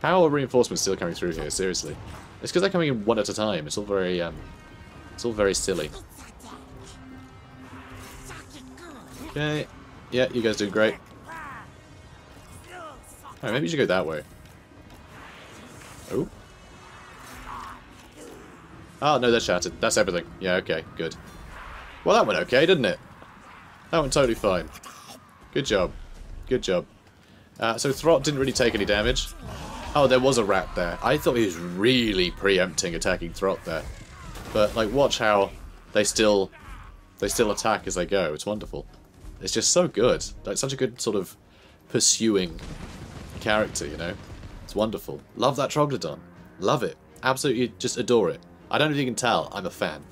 How are reinforcements still coming through here? Seriously. It's because they're coming in one at a time. It's all very, um, it's all very silly. Okay. Yeah, you guys did great. Alright, maybe you should go that way. Oh. Oh, no, they're shattered. That's everything. Yeah, okay, good. Well, that went okay, didn't it? That went totally fine. Good job. Good job. Uh, so Throt didn't really take any damage. Oh, there was a rat there. I thought he was really preempting attacking Throt there. But, like, watch how they still they still attack as they go. It's wonderful. It's just so good. Like, such a good sort of pursuing character, you know? It's wonderful. Love that Troglodon. Love it. Absolutely just adore it. I don't know if you can tell, I'm a fan.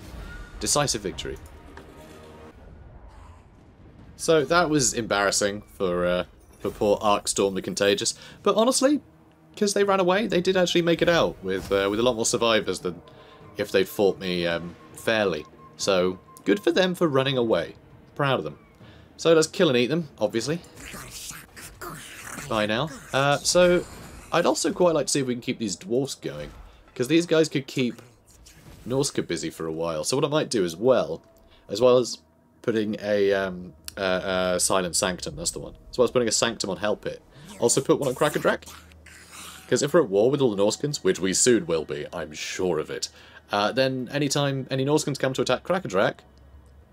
Decisive victory. So that was embarrassing for uh, for poor Arcstorm the Contagious. But honestly, because they ran away, they did actually make it out with uh, with a lot more survivors than if they'd fought me um, fairly. So good for them for running away. Proud of them. So let's kill and eat them, obviously. By now. Uh, so I'd also quite like to see if we can keep these dwarfs going. Because these guys could keep Norsca busy for a while. So what I might do as well, as well as putting a um, uh, uh, Silent Sanctum, that's the one. As well as putting a Sanctum on Hell Pit. Also put one on Kraka Drak. Because if we're at war with all the Norscans, which we soon will be, I'm sure of it, uh, then anytime any Norscans come to attack Kraka Drak,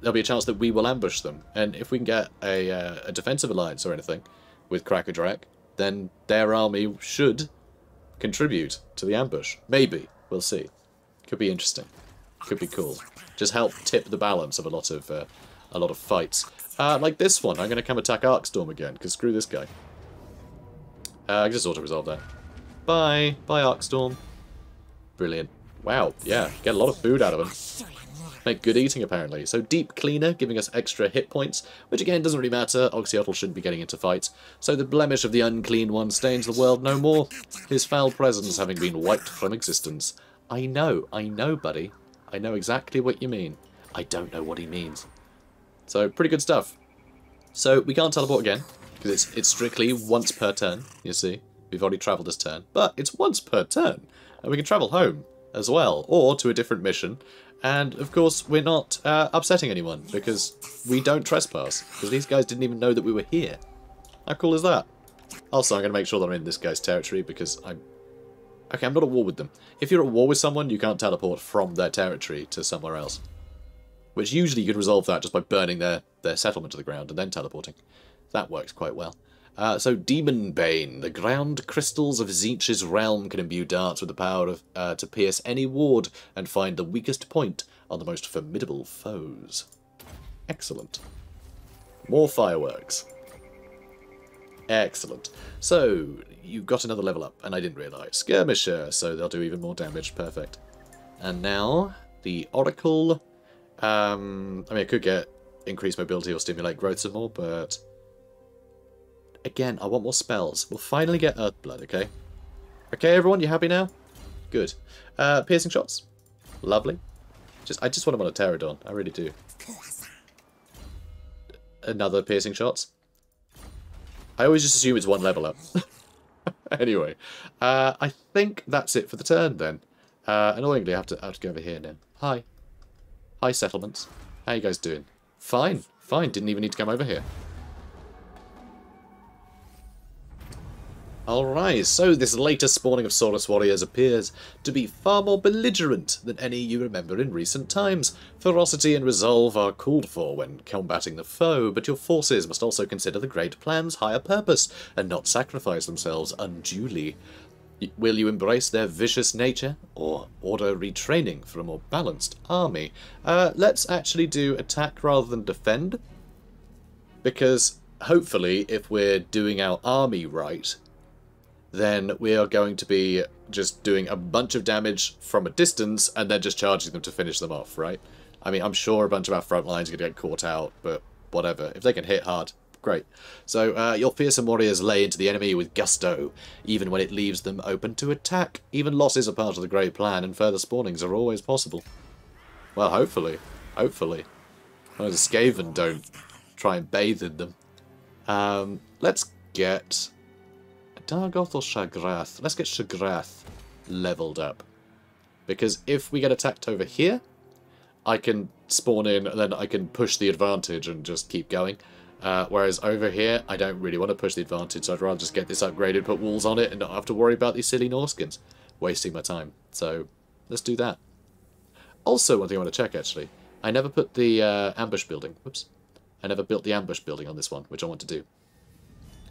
there'll be a chance that we will ambush them. And if we can get a, uh, a defensive alliance or anything with Kraka Drak, then their army should contribute to the ambush. Maybe. We'll see. Could be interesting. Could be cool. Just help tip the balance of a lot of uh, a lot of fights. Uh, like this one, I'm going to come attack Arkstorm again, because screw this guy. Uh, I can just auto-resolve that. Bye. Bye, Arkstorm. Brilliant. Wow, yeah, get a lot of food out of him. Make good eating, apparently. So Deep Cleaner, giving us extra hit points, which again doesn't really matter. Oxyotl shouldn't be getting into fights. So the blemish of the unclean one stains the world no more, his foul presence having been wiped from existence. I know, I know, buddy. I know exactly what you mean. I don't know what he means. So, pretty good stuff. So, we can't teleport again, because it's, it's strictly once per turn, you see. We've already travelled this turn, but it's once per turn. And we can travel home as well, or to a different mission. And, of course, we're not uh, upsetting anyone, because we don't trespass, because these guys didn't even know that we were here. How cool is that? Also, I'm going to make sure that I'm in this guy's territory, because I'm... Okay, I'm not at war with them. If you're at war with someone, you can't teleport from their territory to somewhere else. Which usually you can resolve that just by burning their, their settlement to the ground and then teleporting. That works quite well. Uh, so, Demon Bane. The ground crystals of Tzeentch's realm can imbue darts with the power of, uh, to pierce any ward and find the weakest point on the most formidable foes. Excellent. More fireworks. Excellent. So, you got another level up, and I didn't realise. Skirmisher, so they'll do even more damage. Perfect. And now, the Oracle. Um, I mean, I could get increased mobility or stimulate growth some more, but... Again, I want more spells. We'll finally get Earthblood, okay? Okay, everyone, you happy now? Good. Uh, piercing shots. Lovely. Just, I just want them on a Terradon. I really do. Another piercing shots. I always just assume it's one level up. anyway, uh, I think that's it for the turn then. Uh, annoyingly, I have to I have to go over here now. Hi. Hi, settlements. How you guys doing? Fine, fine. Didn't even need to come over here. Alright, so this latest spawning of Saurus warriors appears to be far more belligerent than any you remember in recent times. Ferocity and resolve are called for when combating the foe, but your forces must also consider the Great Plan's higher purpose and not sacrifice themselves unduly. Will you embrace their vicious nature, or order retraining for a more balanced army? Uh, let's actually do attack rather than defend, because hopefully if we're doing our army right, then we are going to be just doing a bunch of damage from a distance and then just charging them to finish them off, right? I mean, I'm sure a bunch of our front lines are going to get caught out, but whatever. If they can hit hard, great. So uh, your fearsome warriors lay into the enemy with gusto, even when it leaves them open to attack. Even losses are part of the great plan, and further spawnings are always possible. Well, hopefully. Hopefully. Well, the Skaven don't try and bathe in them. Um, let's get Dargoth or Shagrath? Let's get Shagrath leveled up. Because if we get attacked over here, I can spawn in and then I can push the advantage and just keep going. Uh, whereas over here, I don't really want to push the advantage, so I'd rather just get this upgraded, put walls on it, and not have to worry about these silly Norscans wasting my time. So, let's do that. Also, one thing I want to check, actually. I never put the uh, ambush building. Whoops. I never built the ambush building on this one, which I want to do.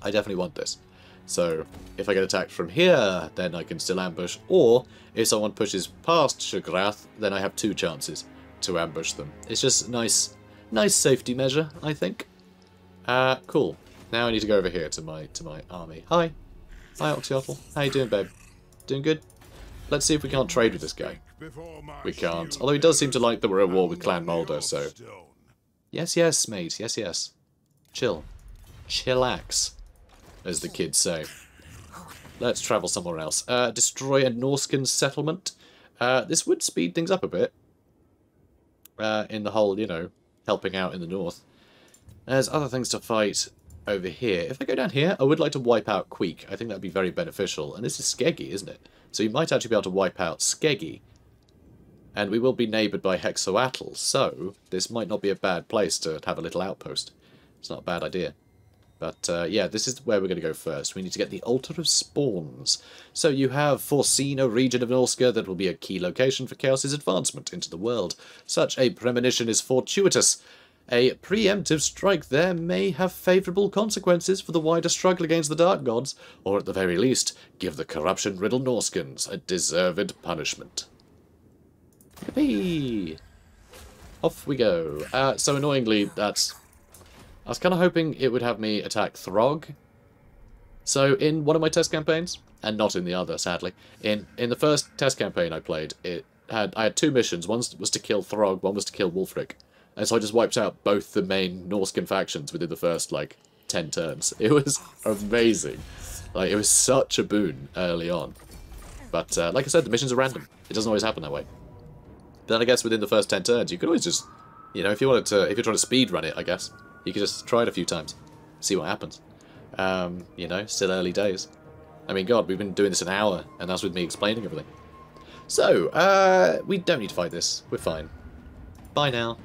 I definitely want this. So if I get attacked from here, then I can still ambush. Or if someone pushes past Shagrath, then I have two chances to ambush them. It's just nice, nice safety measure, I think. Uh, cool. Now I need to go over here to my to my army. Hi. Hi, Oxyotl. How you doing, babe? Doing good? Let's see if we can't trade with this guy. We can't. Although he does seem to like that we're at war with Clan Moulder, so... Yes, yes, mate. Yes, yes. Chill. Chillax as the kids say. Let's travel somewhere else. Uh, destroy a Norscan settlement. Uh, this would speed things up a bit. Uh, in the whole, you know, helping out in the north. There's other things to fight over here. If I go down here, I would like to wipe out Queek. I think that would be very beneficial. And this is Skeggi, isn't it? So you might actually be able to wipe out Skeggi. And we will be neighboured by Hexoatl, so this might not be a bad place to have a little outpost. It's not a bad idea. But uh, yeah, this is where we're going to go first. We need to get the Altar of Spawns. So you have foreseen a region of Norsca that will be a key location for Chaos's advancement into the world. Such a premonition is fortuitous, A preemptive strike there may have favourable consequences for the wider struggle against the Dark Gods, or at the very least, give the corruption-riddled Norscans a deserved punishment. Yippee! Off we go. Uh, so annoyingly, that's... I was kind of hoping it would have me attack Throgg. So in one of my test campaigns, and not in the other, sadly, in in the first test campaign I played, it had I had two missions. One was to kill Throgg, one was to kill Wulfric. And so I just wiped out both the main Norscan factions within the first, like, 10 turns. It was amazing. Like, it was such a boon early on. But, uh, like I said, the missions are random. It doesn't always happen that way. Then I guess within the first 10 turns, you could always just, you know, if you wanted to, if you're trying to speed run it, I guess, you could just try it a few times, see what happens. Um, you know, still early days. I mean, God, we've been doing this an hour, and that's with me explaining everything. So, uh, we don't need to fight this. We're fine. Bye now.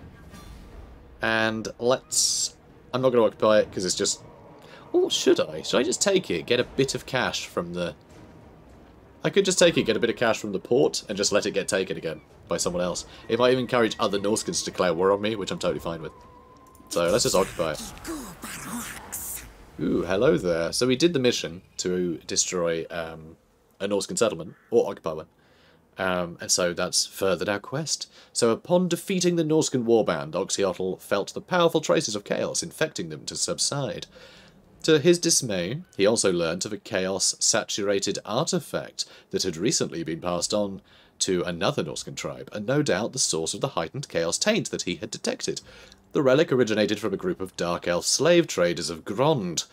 And let's... I'm not going to occupy it because it's just... Or should I? Should I just take it, get a bit of cash from the... I could just take it, get a bit of cash from the port, and just let it get taken again by someone else. It might even encourage other Norscans to declare war on me, which I'm totally fine with. So let's just occupy it. Ooh, hello there. So we did the mission to destroy um, a Norscan settlement, or occupy one. Um, and so that's furthered our quest. So upon defeating the Norscan warband, Oxyotl felt the powerful traces of chaos infecting them to subside. To his dismay, he also learnt of a chaos-saturated artifact that had recently been passed on to another Norscan tribe, and no doubt the source of the heightened chaos taint that he had detected. The relic originated from a group of Dark Elf slave traders of Ghrond,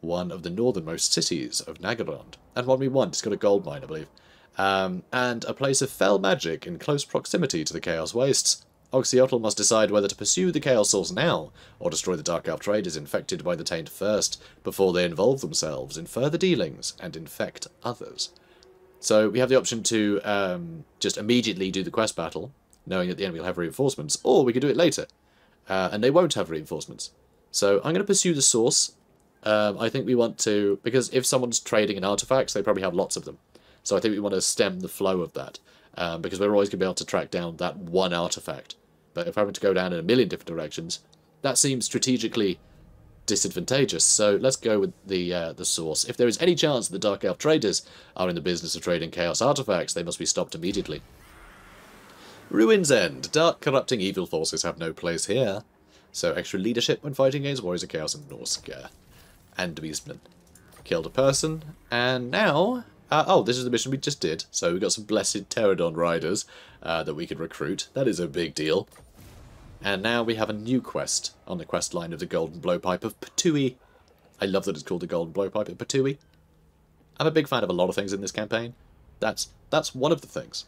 one of the northernmost cities of Naggarond, and one we want. It's got a gold mine, I believe um, and a place of fell magic in close proximity to the Chaos Wastes. Oxyotl must decide whether to pursue the Chaos Source now, or destroy the Dark Elf traders infected by the Taint first, before they involve themselves in further dealings and infect others. So we have the option to um, just immediately do the quest battle, knowing that the enemy will have reinforcements, or we could do it later, uh, and they won't have reinforcements. So I'm going to pursue the source. Um, I think we want to, because if someone's trading in artifacts, they probably have lots of them. So I think we want to stem the flow of that, um, because we're always going to be able to track down that one artifact. But if I having to go down in a million different directions, that seems strategically disadvantageous. So let's go with the uh, the source. If there is any chance that the Dark Elf traders are in the business of trading Chaos artifacts, they must be stopped immediately. Ruin's End. Dark, corrupting evil forces have no place here. So extra leadership when fighting against Warriors of Chaos and Norsca. And Beastmen. Killed a person, and now uh, oh, this is the mission we just did. So we got some blessed Terradon riders uh, that we could recruit. That is a big deal. And now we have a new quest on the quest line of the Golden Blowpipe of P'toohee. I love that it's called the Golden Blowpipe of P'toohee. I'm a big fan of a lot of things in this campaign. That's that's one of the things.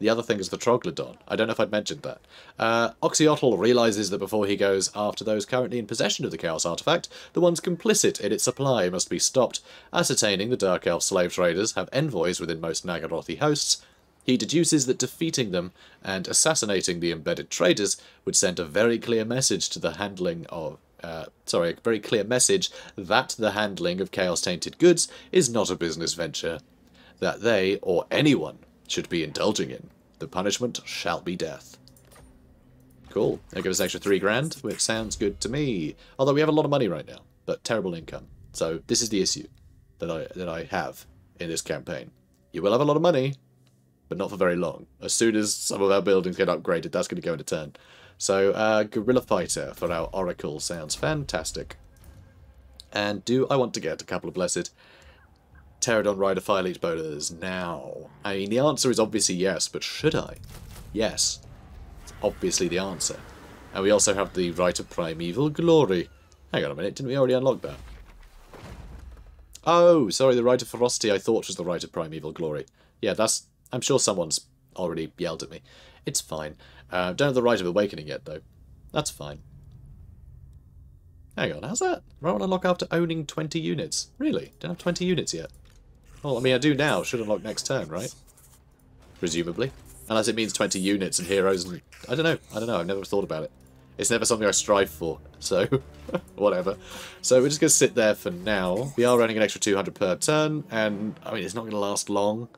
The other thing is the Troglodon. I don't know if I'd mentioned that. Uh, Oxyotl realizes that before he goes after those currently in possession of the Chaos Artifact, the ones complicit in its supply must be stopped. Ascertaining the Dark Elf slave traders have envoys within most Naggarothi hosts, he deduces that defeating them and assassinating the embedded traders would send a very clear message to the handling of uh, sorry, a very clear message that the handling of chaos-tainted goods is not a business venture, that they, or anyone, should be indulging in. The punishment shall be death. Cool. That gives us extra three grand, which sounds good to me. Although we have a lot of money right now, but terrible income. So this is the issue that I that I have in this campaign. You will have a lot of money, but not for very long. As soon as some of our buildings get upgraded, that's going to go into turn. So, uh, Guerrilla Fighter for our Oracle sounds fantastic. And do I want to get a couple of blessed Terradon Rider Fireleech Bolas now? I mean, the answer is obviously yes, but should I? Yes. It's obviously the answer. And we also have the Rite of Primeval Glory. Hang on a minute, didn't we already unlock that? Oh, sorry, the Rite of Ferocity I thought was the Rite of Primeval Glory. Yeah, that's... I'm sure someone's already yelled at me. It's fine. Uh, don't have the Rite of Awakening yet, though. That's fine. Hang on, how's that? Roll unlock after owning 20 units. Really? Don't have 20 units yet. Well, I mean, I do now. Should unlock next turn, right? Presumably. Unless it means 20 units and heroes and... I don't know. I don't know. I've never thought about it. It's never something I strive for, so whatever. So we're just going to sit there for now. We are running an extra 200 per turn, and I mean, it's not going to last long,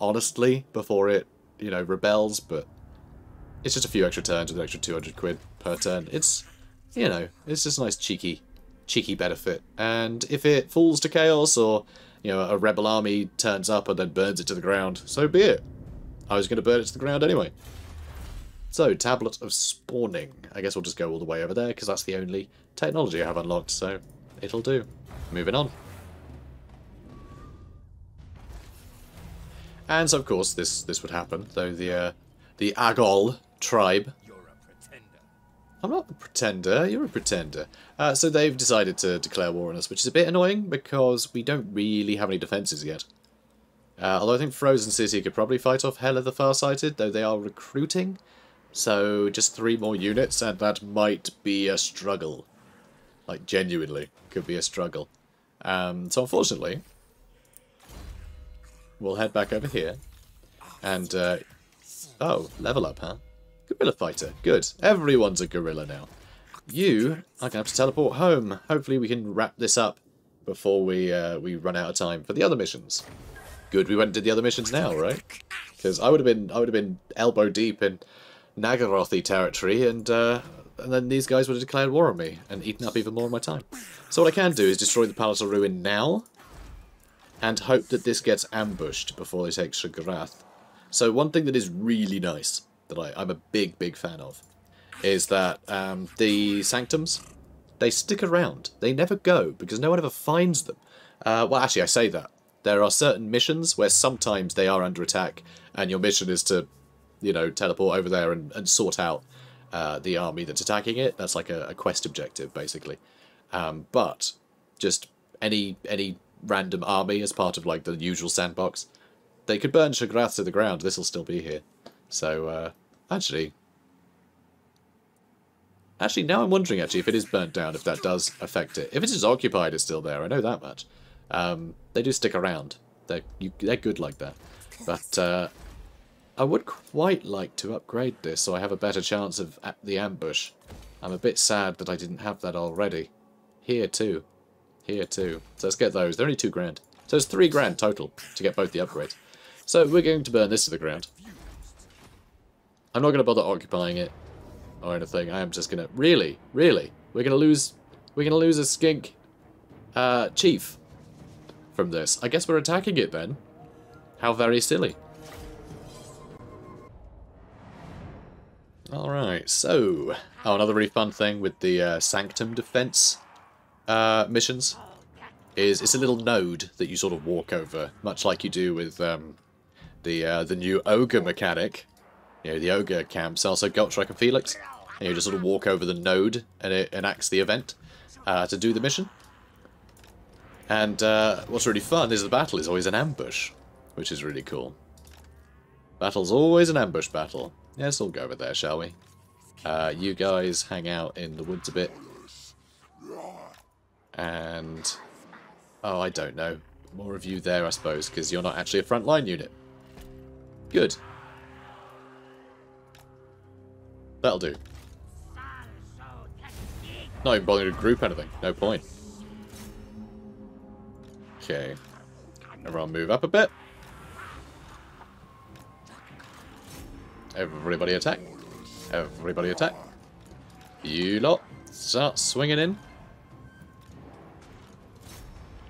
honestly, before it, you know, rebels, but it's just a few extra turns with an extra 200 quid per turn. It's you know, it's just a nice cheeky, cheeky benefit. And if it falls to chaos or, you know, a rebel army turns up and then burns it to the ground, so be it. I was going to burn it to the ground anyway. So, Tablet of Spawning. I guess we'll just go all the way over there, because that's the only technology I have unlocked, so it'll do. Moving on. And so, of course, this this would happen, though the uh, the Agol tribe. I'm not a pretender, you're a pretender. Uh, so they've decided to declare war on us, which is a bit annoying because we don't really have any defences yet. Uh, although I think Frozen City could probably fight off Hell of the Farsighted, though they are recruiting. So just three more units, and that might be a struggle. Like, genuinely, could be a struggle. Um, so unfortunately, we'll head back over here. And, uh, oh, level up, huh? Gorilla fighter, good. Everyone's a gorilla now. You are going to have to teleport home. Hopefully we can wrap this up before we uh, we run out of time for the other missions. Good, we went and did the other missions now, right? Because I would have been I would have been elbow deep in Naggarothi territory, and uh, and then these guys would have declared war on me and eaten up even more of my time. So what I can do is destroy the Palace of Ruin now, and hope that this gets ambushed before they take Shagarath. So one thing that is really nice, that I, I'm a big, big fan of, is that um, the Sanctums, they stick around. They never go, because no one ever finds them. Uh, well, actually, I say that. There are certain missions where sometimes they are under attack, and your mission is to, you know, teleport over there and, and sort out uh, the army that's attacking it. That's like a, a quest objective, basically. Um, but just any any random army as part of like the usual sandbox, they could burn Shagrath to the ground. This will still be here. So uh, actually, actually now I'm wondering actually if it is burnt down, if that does affect it. If it is occupied, it's still there. I know that much. Um, they do stick around. They're you, they're good like that. But uh, I would quite like to upgrade this so I have a better chance of the ambush. I'm a bit sad that I didn't have that already. Here too. Here too. So let's get those. They're only two grand. So it's three grand total to get both the upgrades. So we're going to burn this to the ground. I'm not going to bother occupying it or anything. I am just going to... Really? Really? We're going to lose... We're going to lose a skink uh, chief from this. I guess we're attacking it then. How very silly. Alright, so... Oh, another really fun thing with the uh, Sanctum defense uh, missions is it's a little node that you sort of walk over, much like you do with um, the uh, the new ogre mechanic. You know, the ogre camps, also Gotrek and Felix. And you just sort of walk over the node and it enacts the event uh, to do the mission. And uh, what's really fun is the battle is always an ambush, which is really cool. Battle's always an ambush battle. Yes, we'll go over there, shall we? Uh, you guys hang out in the woods a bit. And... Oh, I don't know. More of you there, I suppose, because you're not actually a frontline unit. Good. That'll do. Not even bothering to group anything. No point. Okay. Everyone move up a bit. Everybody attack. Everybody attack. You lot start swinging in.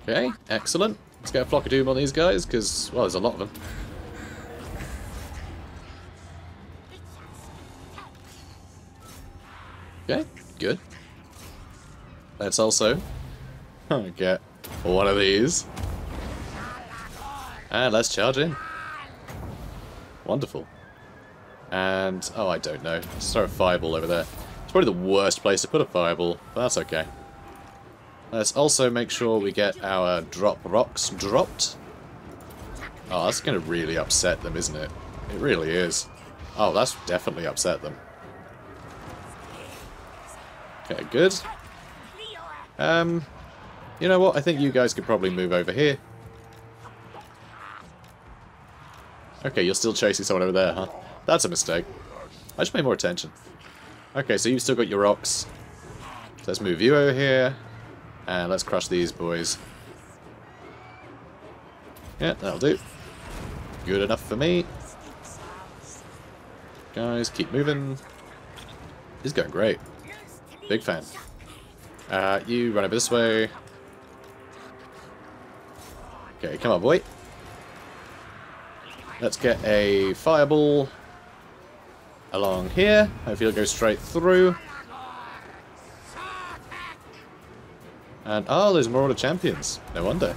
Okay, excellent. Let's get a flock of doom on these guys, because, well, there's a lot of them. Okay, good. Let's also get one of these. And let's charge in. Wonderful. And, oh, I don't know. Let's throw a fireball over there. It's probably the worst place to put a fireball, but that's okay. Let's also make sure we get our drop rocks dropped. Oh, that's going to really upset them, isn't it? It really is. Oh, that's definitely upset them. Okay, good. Um, you know what? I think you guys could probably move over here. Okay, you're still chasing someone over there, huh? That's a mistake. I should pay more attention. Okay, so you've still got your rocks. Let's move you over here. And let's crush these boys. Yeah, that'll do. Good enough for me. Guys, keep moving. This is going great. Big fan. Uh, you run over this way. Okay, come on, boy. Let's get a fireball along here. Hopefully it'll go straight through. And, oh, there's more of the champions. No wonder.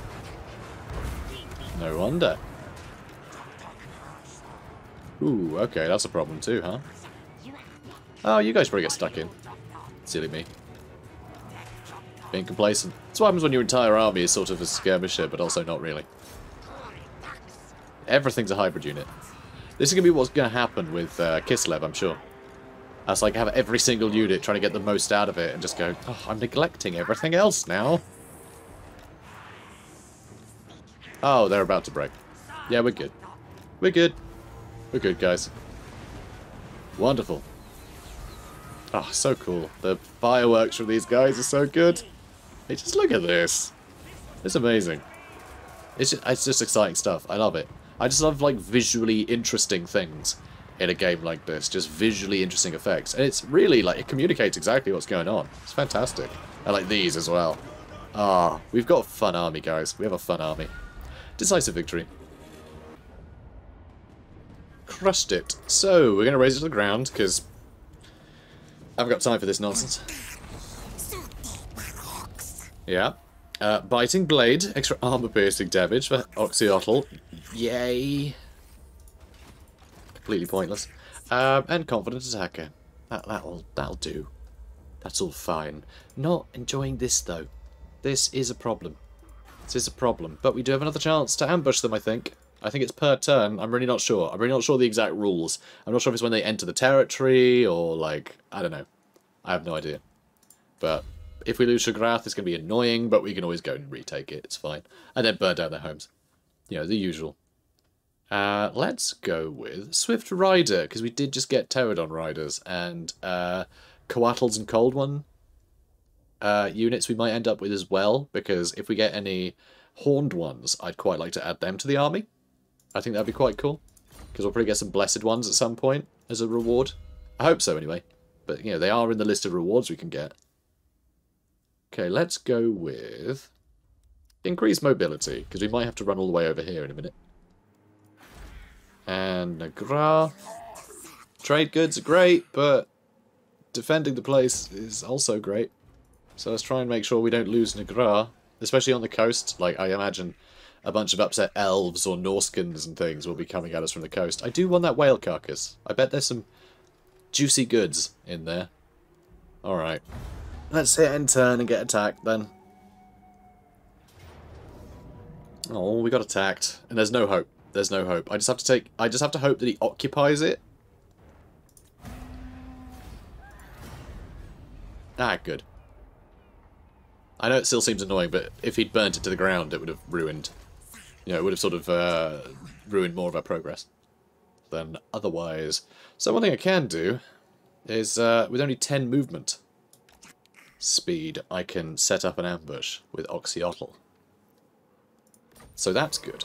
No wonder. Ooh, okay, that's a problem too, huh? Oh, you guys probably get stuck in. Silly me. Being complacent. That's what happens when your entire army is sort of a skirmisher, but also not really. Everything's a hybrid unit. This is going to be what's going to happen with uh, Kislev, I'm sure. That's like have every single unit trying to get the most out of it and just go, oh, I'm neglecting everything else now. Oh, they're about to break. Yeah, we're good. We're good. We're good, guys. Wonderful. Oh, so cool. The fireworks from these guys are so good. Hey, just look at this. It's amazing. It's just, it's just exciting stuff. I love it. I just love, like, visually interesting things in a game like this. Just visually interesting effects. And it's really, like, it communicates exactly what's going on. It's fantastic. I like these as well. Ah, we've got a fun army, guys. We have a fun army. Decisive victory. Crushed it. So, we're going to raise it to the ground, because I haven't got time for this nonsense. Yeah. Uh, biting blade, extra armor piercing damage for Oxyotl. Yay. Completely pointless. Um, and confident attacker. That that'll that'll do. That's all fine. Not enjoying this though. This is a problem. This is a problem. But we do have another chance to ambush them, I think. I think it's per turn. I'm really not sure. I'm really not sure the exact rules. I'm not sure if it's when they enter the territory or like I don't know. I have no idea. But if we lose Shagrath, it's going to be annoying, but we can always go and retake it. It's fine. And then burn down their homes. You know, the usual. Uh, let's go with Swift Rider, because we did just get Terradon Riders, and uh, Coatls and Cold One uh, units we might end up with as well, because if we get any Horned ones, I'd quite like to add them to the army. I think that'd be quite cool, because we'll probably get some Blessed ones at some point as a reward. I hope so, anyway. But, you know, they are in the list of rewards we can get. Okay, let's go with increased mobility, because we might have to run all the way over here in a minute. And Nagra. Trade goods are great, but defending the place is also great. So let's try and make sure we don't lose Nagra, especially on the coast. Like, I imagine a bunch of upset elves or Norscans and things will be coming at us from the coast. I do want that whale carcass. I bet there's some juicy goods in there. Alright. Let's hit and turn and get attacked then. Oh, we got attacked. And there's no hope. There's no hope. I just have to take... I just have to hope that he occupies it. Ah, good. I know it still seems annoying, but if he'd burnt it to the ground, it would have ruined... You know, it would have sort of uh, ruined more of our progress than otherwise. So one thing I can do is, uh, with only 10 movement speed, I can set up an ambush with Oxyotl. So that's good.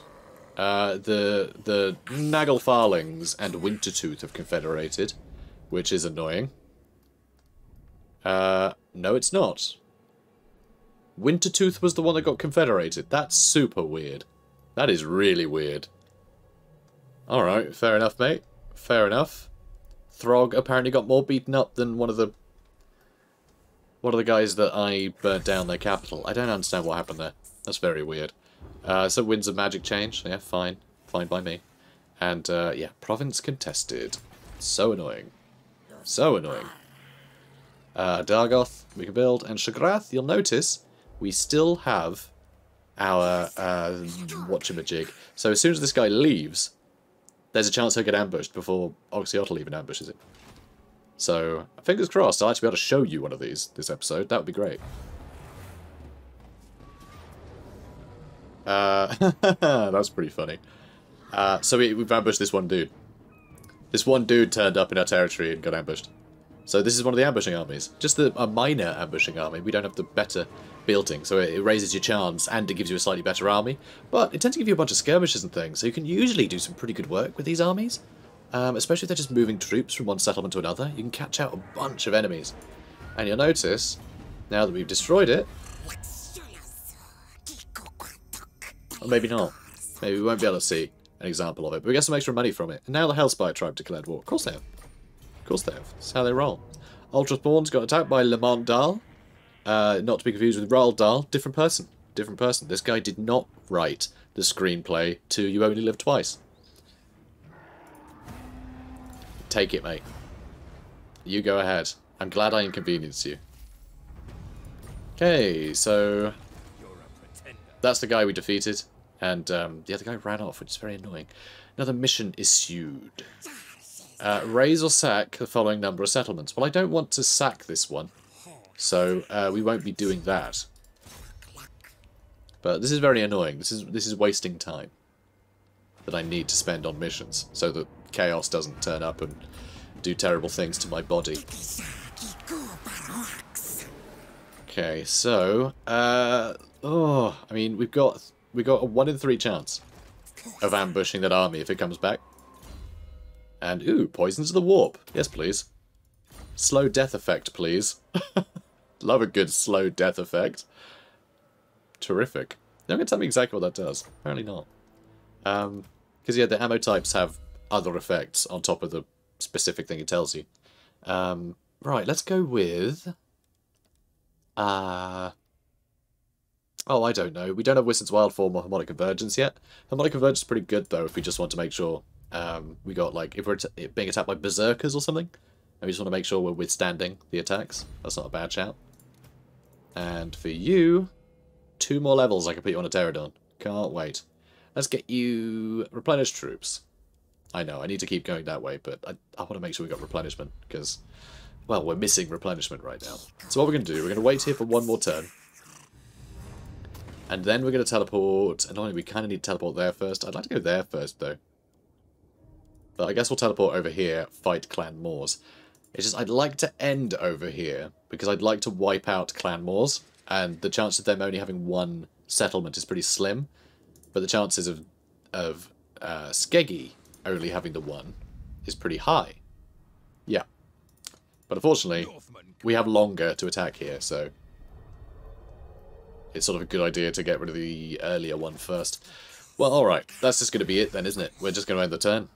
Uh, the the Nagelfarlings and Wintertooth have confederated, which is annoying. Uh, no, it's not. Wintertooth was the one that got confederated. That's super weird. That is really weird. Alright, fair enough, mate. Fair enough. Throgg apparently got more beaten up than one of the one of the guys that I burnt down their capital. I don't understand what happened there. That's very weird. Uh, so Winds of Magic change. Yeah, fine. Fine by me. And, uh, yeah, province contested. So annoying. So annoying. Uh, Dargoth, we can build. And Shagrath, you'll notice, we still have our, uh, whatchamajig. So as soon as this guy leaves, there's a chance he'll get ambushed before Oxyotl even ambushes him. So, fingers crossed, I'll actually be able to show you one of these this episode. That would be great. Uh, that's pretty funny. Uh, so we, we've ambushed this one dude. This one dude turned up in our territory and got ambushed. So this is one of the ambushing armies. Just the, a minor ambushing army. We don't have the better building, so it, it raises your chance and it gives you a slightly better army. But it tends to give you a bunch of skirmishes and things, so you can usually do some pretty good work with these armies. Um, especially if they're just moving troops from one settlement to another. You can catch out a bunch of enemies. And you'll notice, now that we've destroyed it, or maybe not, maybe we won't be able to see an example of it, but we get some extra money from it. And now the Hellspire tribe declared war. Of course they have. Course they have. That's how they roll. Ultra Spawn's got attacked by Lamont Dahl. Uh, not to be confused with Roald Dahl. Different person. Different person. This guy did not write the screenplay to You Only Live Twice. Take it, mate. You go ahead. I'm glad I inconvenienced you. Okay, so... That's the guy we defeated. And um, the other guy ran off, which is very annoying. Another mission issued. Uh, raise or sack the following number of settlements. Well, I don't want to sack this one. So uh, we won't be doing that. But this is very annoying. This is this is wasting time that I need to spend on missions so that chaos doesn't turn up and do terrible things to my body. Okay, so uh, oh, I mean we've got we got a one in three chance of ambushing that army if it comes back. And ooh, poisons the warp. Yes, please. Slow death effect, please. Love a good slow death effect. Terrific. You're going to tell me exactly what that does. Apparently not. Um, because yeah, the ammo types have other effects on top of the specific thing it tells you. Um, right, let's go with... Uh... Oh, I don't know. We don't have Wizard's Wild Form or Harmonic Convergence yet. Harmonic Convergence is pretty good, though, if we just want to make sure um, we got, like, if we're being attacked by Berserkers or something, and we just want to make sure we're withstanding the attacks. That's not a bad shout. And for you, two more levels I can put you on a Terradon. Can't wait. Let's get you replenish troops. I know, I need to keep going that way, but I, I want to make sure we got replenishment, because, well, we're missing replenishment right now. So what we're going to do, we're going to wait here for one more turn. And then we're going to teleport, and only we kind of need to teleport there first. I'd like to go there first, though. But I guess we'll teleport over here, fight Clan Mors. It's just, I'd like to end over here, because I'd like to wipe out Clan Mors, and the chance of them only having one settlement is pretty slim. But the chances of, of uh, Skeggi only having the one is pretty high. Yeah. But unfortunately, we have longer to attack here, so it's sort of a good idea to get rid of the earlier one first. Well, alright, that's just going to be it then, isn't it? We're just going to end the turn.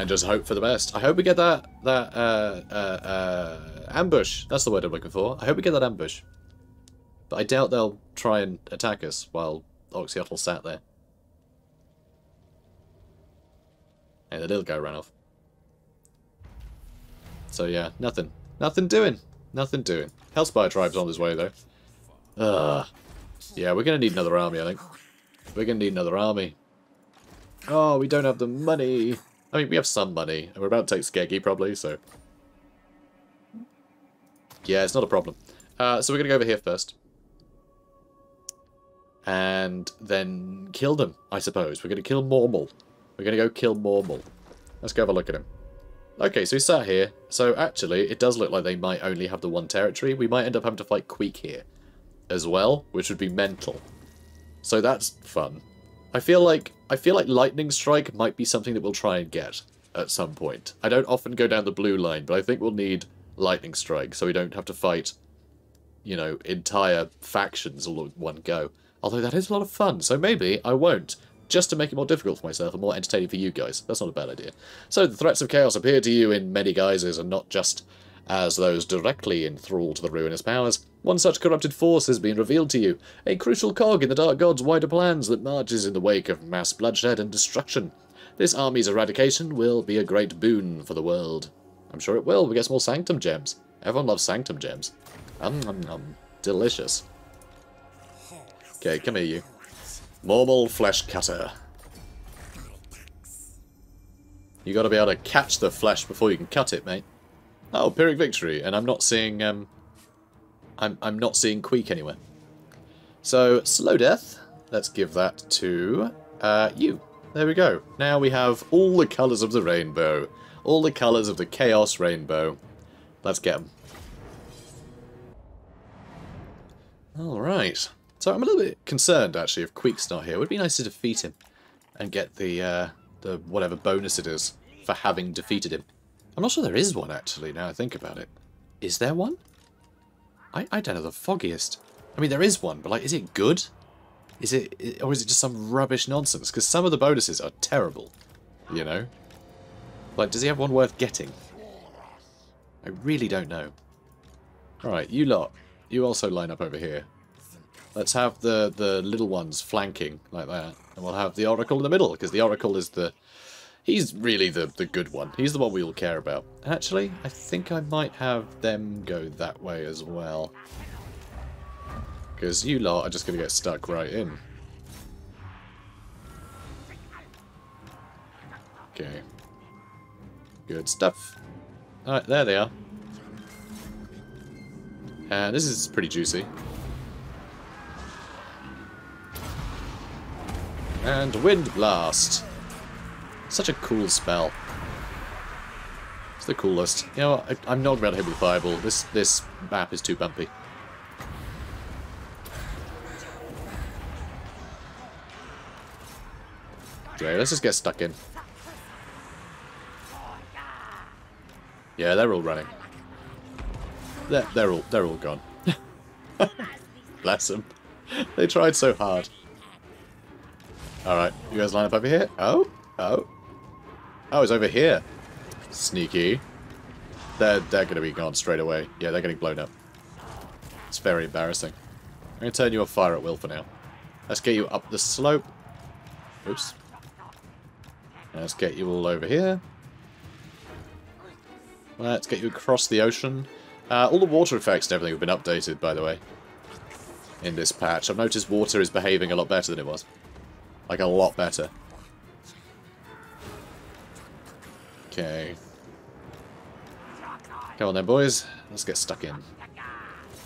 And just hope for the best. I hope we get that, that uh, uh, uh, ambush. That's the word I'm looking for. I hope we get that ambush. But I doubt they'll try and attack us while Oxyotl sat there. And the little guy ran off. So yeah, nothing. Nothing doing. Nothing doing. Hellspire tribe's on his way though. Ugh. Yeah, we're gonna need another army, I think. We're gonna need another army. Oh, we don't have the money. I mean, we have some money, and we're about to take Skeggi probably, so... Yeah, it's not a problem. Uh, so we're gonna go over here first. And then kill them, I suppose. We're gonna kill Mormal. We're going to go kill Mormal. Let's go have a look at him. Okay, so he's sat here. So actually, it does look like they might only have the one territory. We might end up having to fight Queek here as well, which would be mental. So that's fun. I feel like I feel like Lightning Strike might be something that we'll try and get at some point. I don't often go down the blue line, but I think we'll need Lightning Strike so we don't have to fight, you know, entire factions all at one go. Although that is a lot of fun, so maybe I won't just to make it more difficult for myself and more entertaining for you guys. That's not a bad idea. So the threats of chaos appear to you in many guises and not just as those directly enthralled to the ruinous powers. One such corrupted force has been revealed to you, a crucial cog in the Dark God's wider plans that marches in the wake of mass bloodshed and destruction. This army's eradication will be a great boon for the world. I'm sure it will. We get some more Sanctum gems. Everyone loves Sanctum gems. Um, um, um. Delicious. Okay, come here, you. Mormal Flesh Cutter. You gotta be able to catch the flesh before you can cut it, mate. Oh, Pyrrhic Victory, and I'm not seeing, um... I'm, I'm not seeing Queek anywhere. So, Slow Death, let's give that to, uh, you. There we go. Now we have all the colours of the rainbow. All the colours of the Chaos Rainbow. Let's get them. Alright. So I'm a little bit concerned, actually, if Queek's not here. It would be nice to defeat him and get the, uh, the whatever bonus it is for having defeated him. I'm not sure there is one, actually, now I think about it. Is there one? I, I don't know the foggiest. I mean, there is one, but like, is it good? Is it, or is it just some rubbish nonsense? Because some of the bonuses are terrible, you know? Like, does he have one worth getting? I really don't know. Alright, you lot. You also line up over here. Let's have the, the little ones flanking, like that. And we'll have the Oracle in the middle, because the Oracle is the... He's really the, the good one. He's the one we all care about. Actually, I think I might have them go that way as well. Because you lot are just going to get stuck right in. Okay. Good stuff. Alright, there they are. And this is pretty juicy. And Wind Blast. Such a cool spell. It's the coolest. You know what? I, am not about to hit with Fireball. This, this map is too bumpy. Okay, let's just get stuck in. Yeah, they're all running. They're, they're all they're all gone. Bless them. They tried so hard. Alright, you guys line up over here? Oh, oh. Oh, it's over here. Sneaky. They're, they're going to be gone straight away. Yeah, they're getting blown up. It's very embarrassing. I'm going to turn you off fire at will for now. Let's get you up the slope. Oops. Let's get you all over here. Let's get you across the ocean. Uh, all the water effects and everything have been updated, by the way, in this patch. I've noticed water is behaving a lot better than it was. Like, a lot better. Okay. Come on then, boys. Let's get stuck in.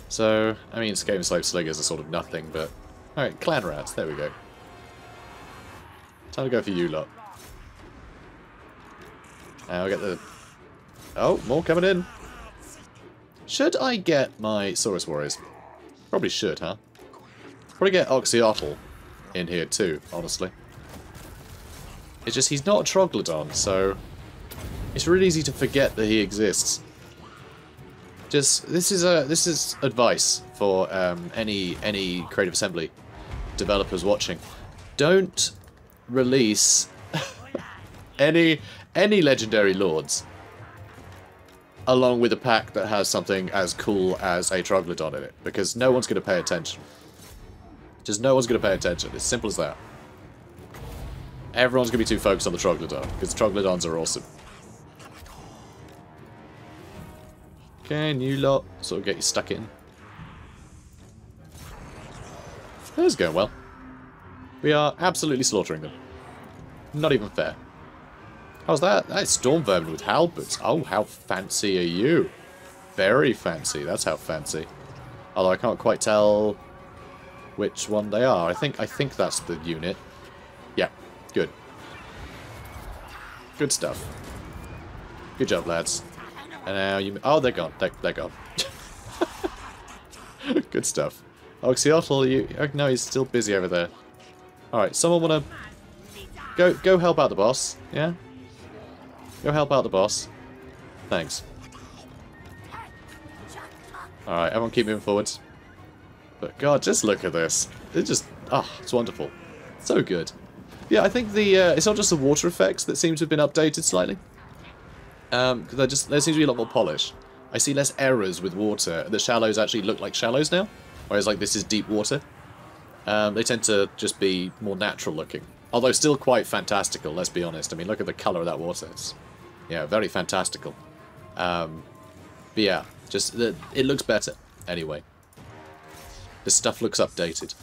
So, I mean, Skaven Slave Slingers are sort of nothing, but... Alright, Clan Rats, there we go. Time to go for you lot. And I'll get the... Oh, more coming in. Should I get my Saurus Warriors? Probably should, huh? Probably get Oxyotl in here too, honestly. It's just he's not a Troglodon, so it's really easy to forget that he exists. Just this is a this is advice for um, any any Creative Assembly developers watching. Don't release any any legendary lords along with a pack that has something as cool as a Troglodon in it, because no one's going to pay attention. Just no one's going to pay attention. It's simple as that. Everyone's going to be too focused on the Troglodon, because Troglodons are awesome. Okay, new lot. Sort of get you stuck in. This is going well. We are absolutely slaughtering them. Not even fair. How's that? That's Storm Vermin with halberds. Oh, how fancy are you? Very fancy. That's how fancy. Although I can't quite tell which one they are. I think I think that's the unit. Yeah, good. Good stuff. Good job, lads. And now you... Oh, they're gone. They're, they're gone. good stuff. Oxyotl, you... Oh, no, he's still busy over there. Alright, someone want to... Go, go help out the boss, yeah? Go help out the boss. Thanks. Alright, everyone keep moving forwards. But god, just look at this. It's just, ah, oh, it's wonderful. So good. Yeah, I think the uh, it's not just the water effects that seem to have been updated slightly. Um, because just there seems to be a lot more polish. I see less errors with water. The shallows actually look like shallows now, whereas like this is deep water. Um, they tend to just be more natural looking. Although still quite fantastical, let's be honest. I mean, look at the colour of that water. It's yeah, very fantastical. Um, but yeah, just the, it looks better anyway. The stuff looks updated.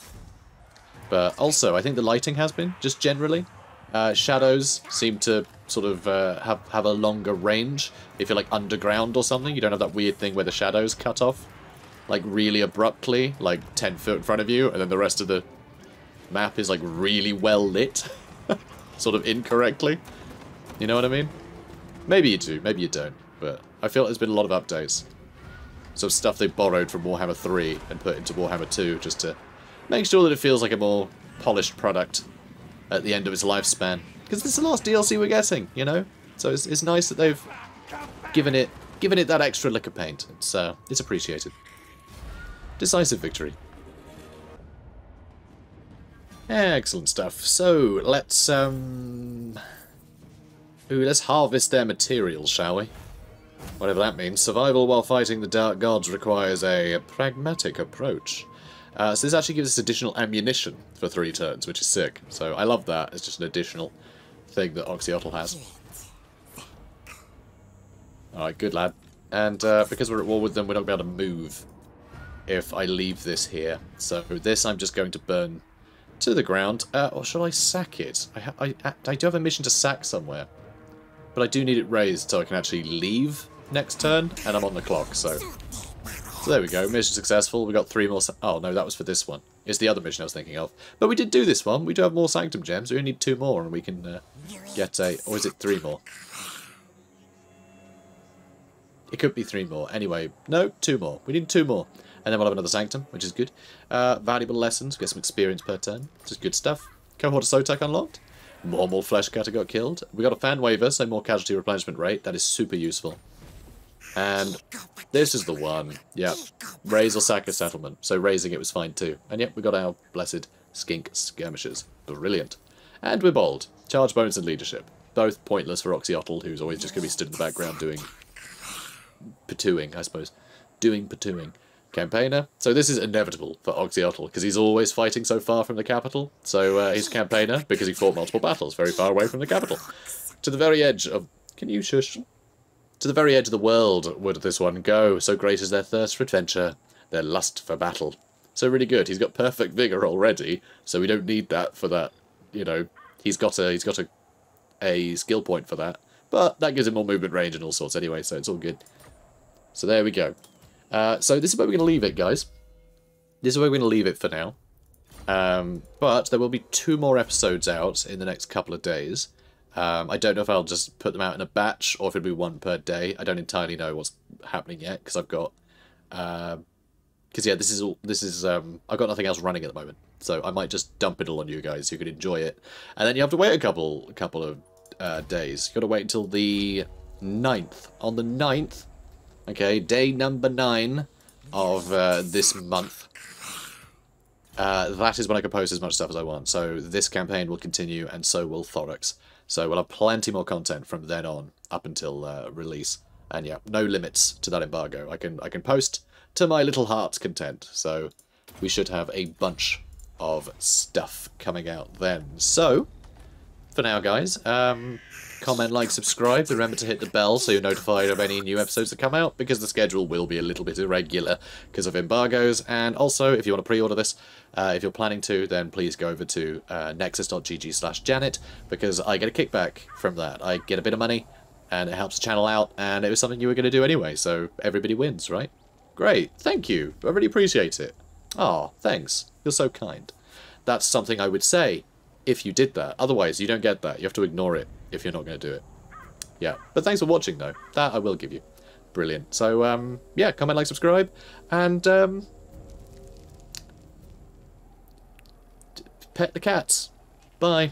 But also, I think the lighting has been, just generally. Uh, shadows seem to sort of uh, have, have a longer range. If you're like underground or something, you don't have that weird thing where the shadows cut off. Like really abruptly, like 10 foot in front of you, and then the rest of the map is like really well lit. sort of incorrectly. You know what I mean? Maybe you do, maybe you don't, but I feel there's been a lot of updates. So stuff they borrowed from Warhammer 3 and put into Warhammer 2 just to make sure that it feels like a more polished product at the end of its lifespan. Because this is the last DLC we're getting, you know? So it's, it's nice that they've given it giving it that extra lick of paint. It's, uh, it's appreciated. Decisive victory. Excellent stuff. So, let's, um... Ooh, let's harvest their materials, shall we? Whatever that means. Survival while fighting the Dark Gods requires a pragmatic approach. Uh, so this actually gives us additional ammunition for three turns, which is sick. So I love that. It's just an additional thing that Oxyotl has. Alright, good lad. And uh, because we're at war with them, we're not going to be able to move if I leave this here. So this I'm just going to burn to the ground. Uh, or shall I sack it? I, I, I do have a mission to sack somewhere. But I do need it raised so I can actually leave next turn, and I'm on the clock, so... So there we go, mission successful. We got three more... Oh, no, that was for this one. It's the other mission I was thinking of. But we did do this one. We do have more Sanctum Gems. We only need two more, and we can uh, get a... Or is it three more? It could be three more. Anyway, no, two more. We need two more. And then we'll have another Sanctum, which is good. Uh, valuable lessons. Get some experience per turn. Just good stuff. Cohort of Sotek unlocked. More more flesh cutter got killed. We got a fan waiver, so more casualty replenishment rate. That is super useful. And this is the one. Yeah. Raise or sack a settlement. So raising it was fine too. And yep, we got our blessed skink skirmishers. Brilliant. And we're bold. Charge bonus and leadership. Both pointless for Oxyotl, who's always just going to be stood in the background doing... patooing, I suppose. Doing patooing campaigner. So this is inevitable for Oxyotl, because he's always fighting so far from the capital. So uh, he's campaigner because he fought multiple battles very far away from the capital. To the very edge of... Can you shush? To the very edge of the world would this one go, so great is their thirst for adventure, their lust for battle. So really good. He's got perfect vigour already, so we don't need that for that, you know... He's got a he's got a, a skill point for that. But that gives him more movement range and all sorts anyway, so it's all good. So there we go. Uh, so this is where we're going to leave it, guys. This is where we're going to leave it for now. Um, but there will be two more episodes out in the next couple of days. Um, I don't know if I'll just put them out in a batch or if it'll be one per day. I don't entirely know what's happening yet because I've got, because uh, yeah, this is all. This is um, I've got nothing else running at the moment, so I might just dump it all on you guys. You can enjoy it, and then you have to wait a couple, a couple of uh, days. You got to wait until the 9th. On the 9th, Okay, day number nine of uh, this month. Uh, that is when I can post as much stuff as I want. So this campaign will continue, and so will Thorek. So we'll have plenty more content from then on, up until uh, release. And yeah, no limits to that embargo. I can I can post to my little heart's content. So we should have a bunch of stuff coming out then. So, for now, guys, um, comment, like, subscribe. Remember to hit the bell so you're notified of any new episodes that come out, because the schedule will be a little bit irregular because of embargoes. And also, if you want to pre-order this, uh, if you're planning to, then please go over to uh, nexus.gg slash janet, because I get a kickback from that. I get a bit of money, and it helps the channel out, and it was something you were going to do anyway, so everybody wins, right? Great, thank you. I really appreciate it. Oh, thanks. You're so kind. That's something I would say if you did that. Otherwise, you don't get that. You have to ignore it if you're not going to do it. Yeah, but thanks for watching, though. That I will give you. Brilliant. So, um, yeah, comment, like, subscribe, and um, pet the cats. Bye.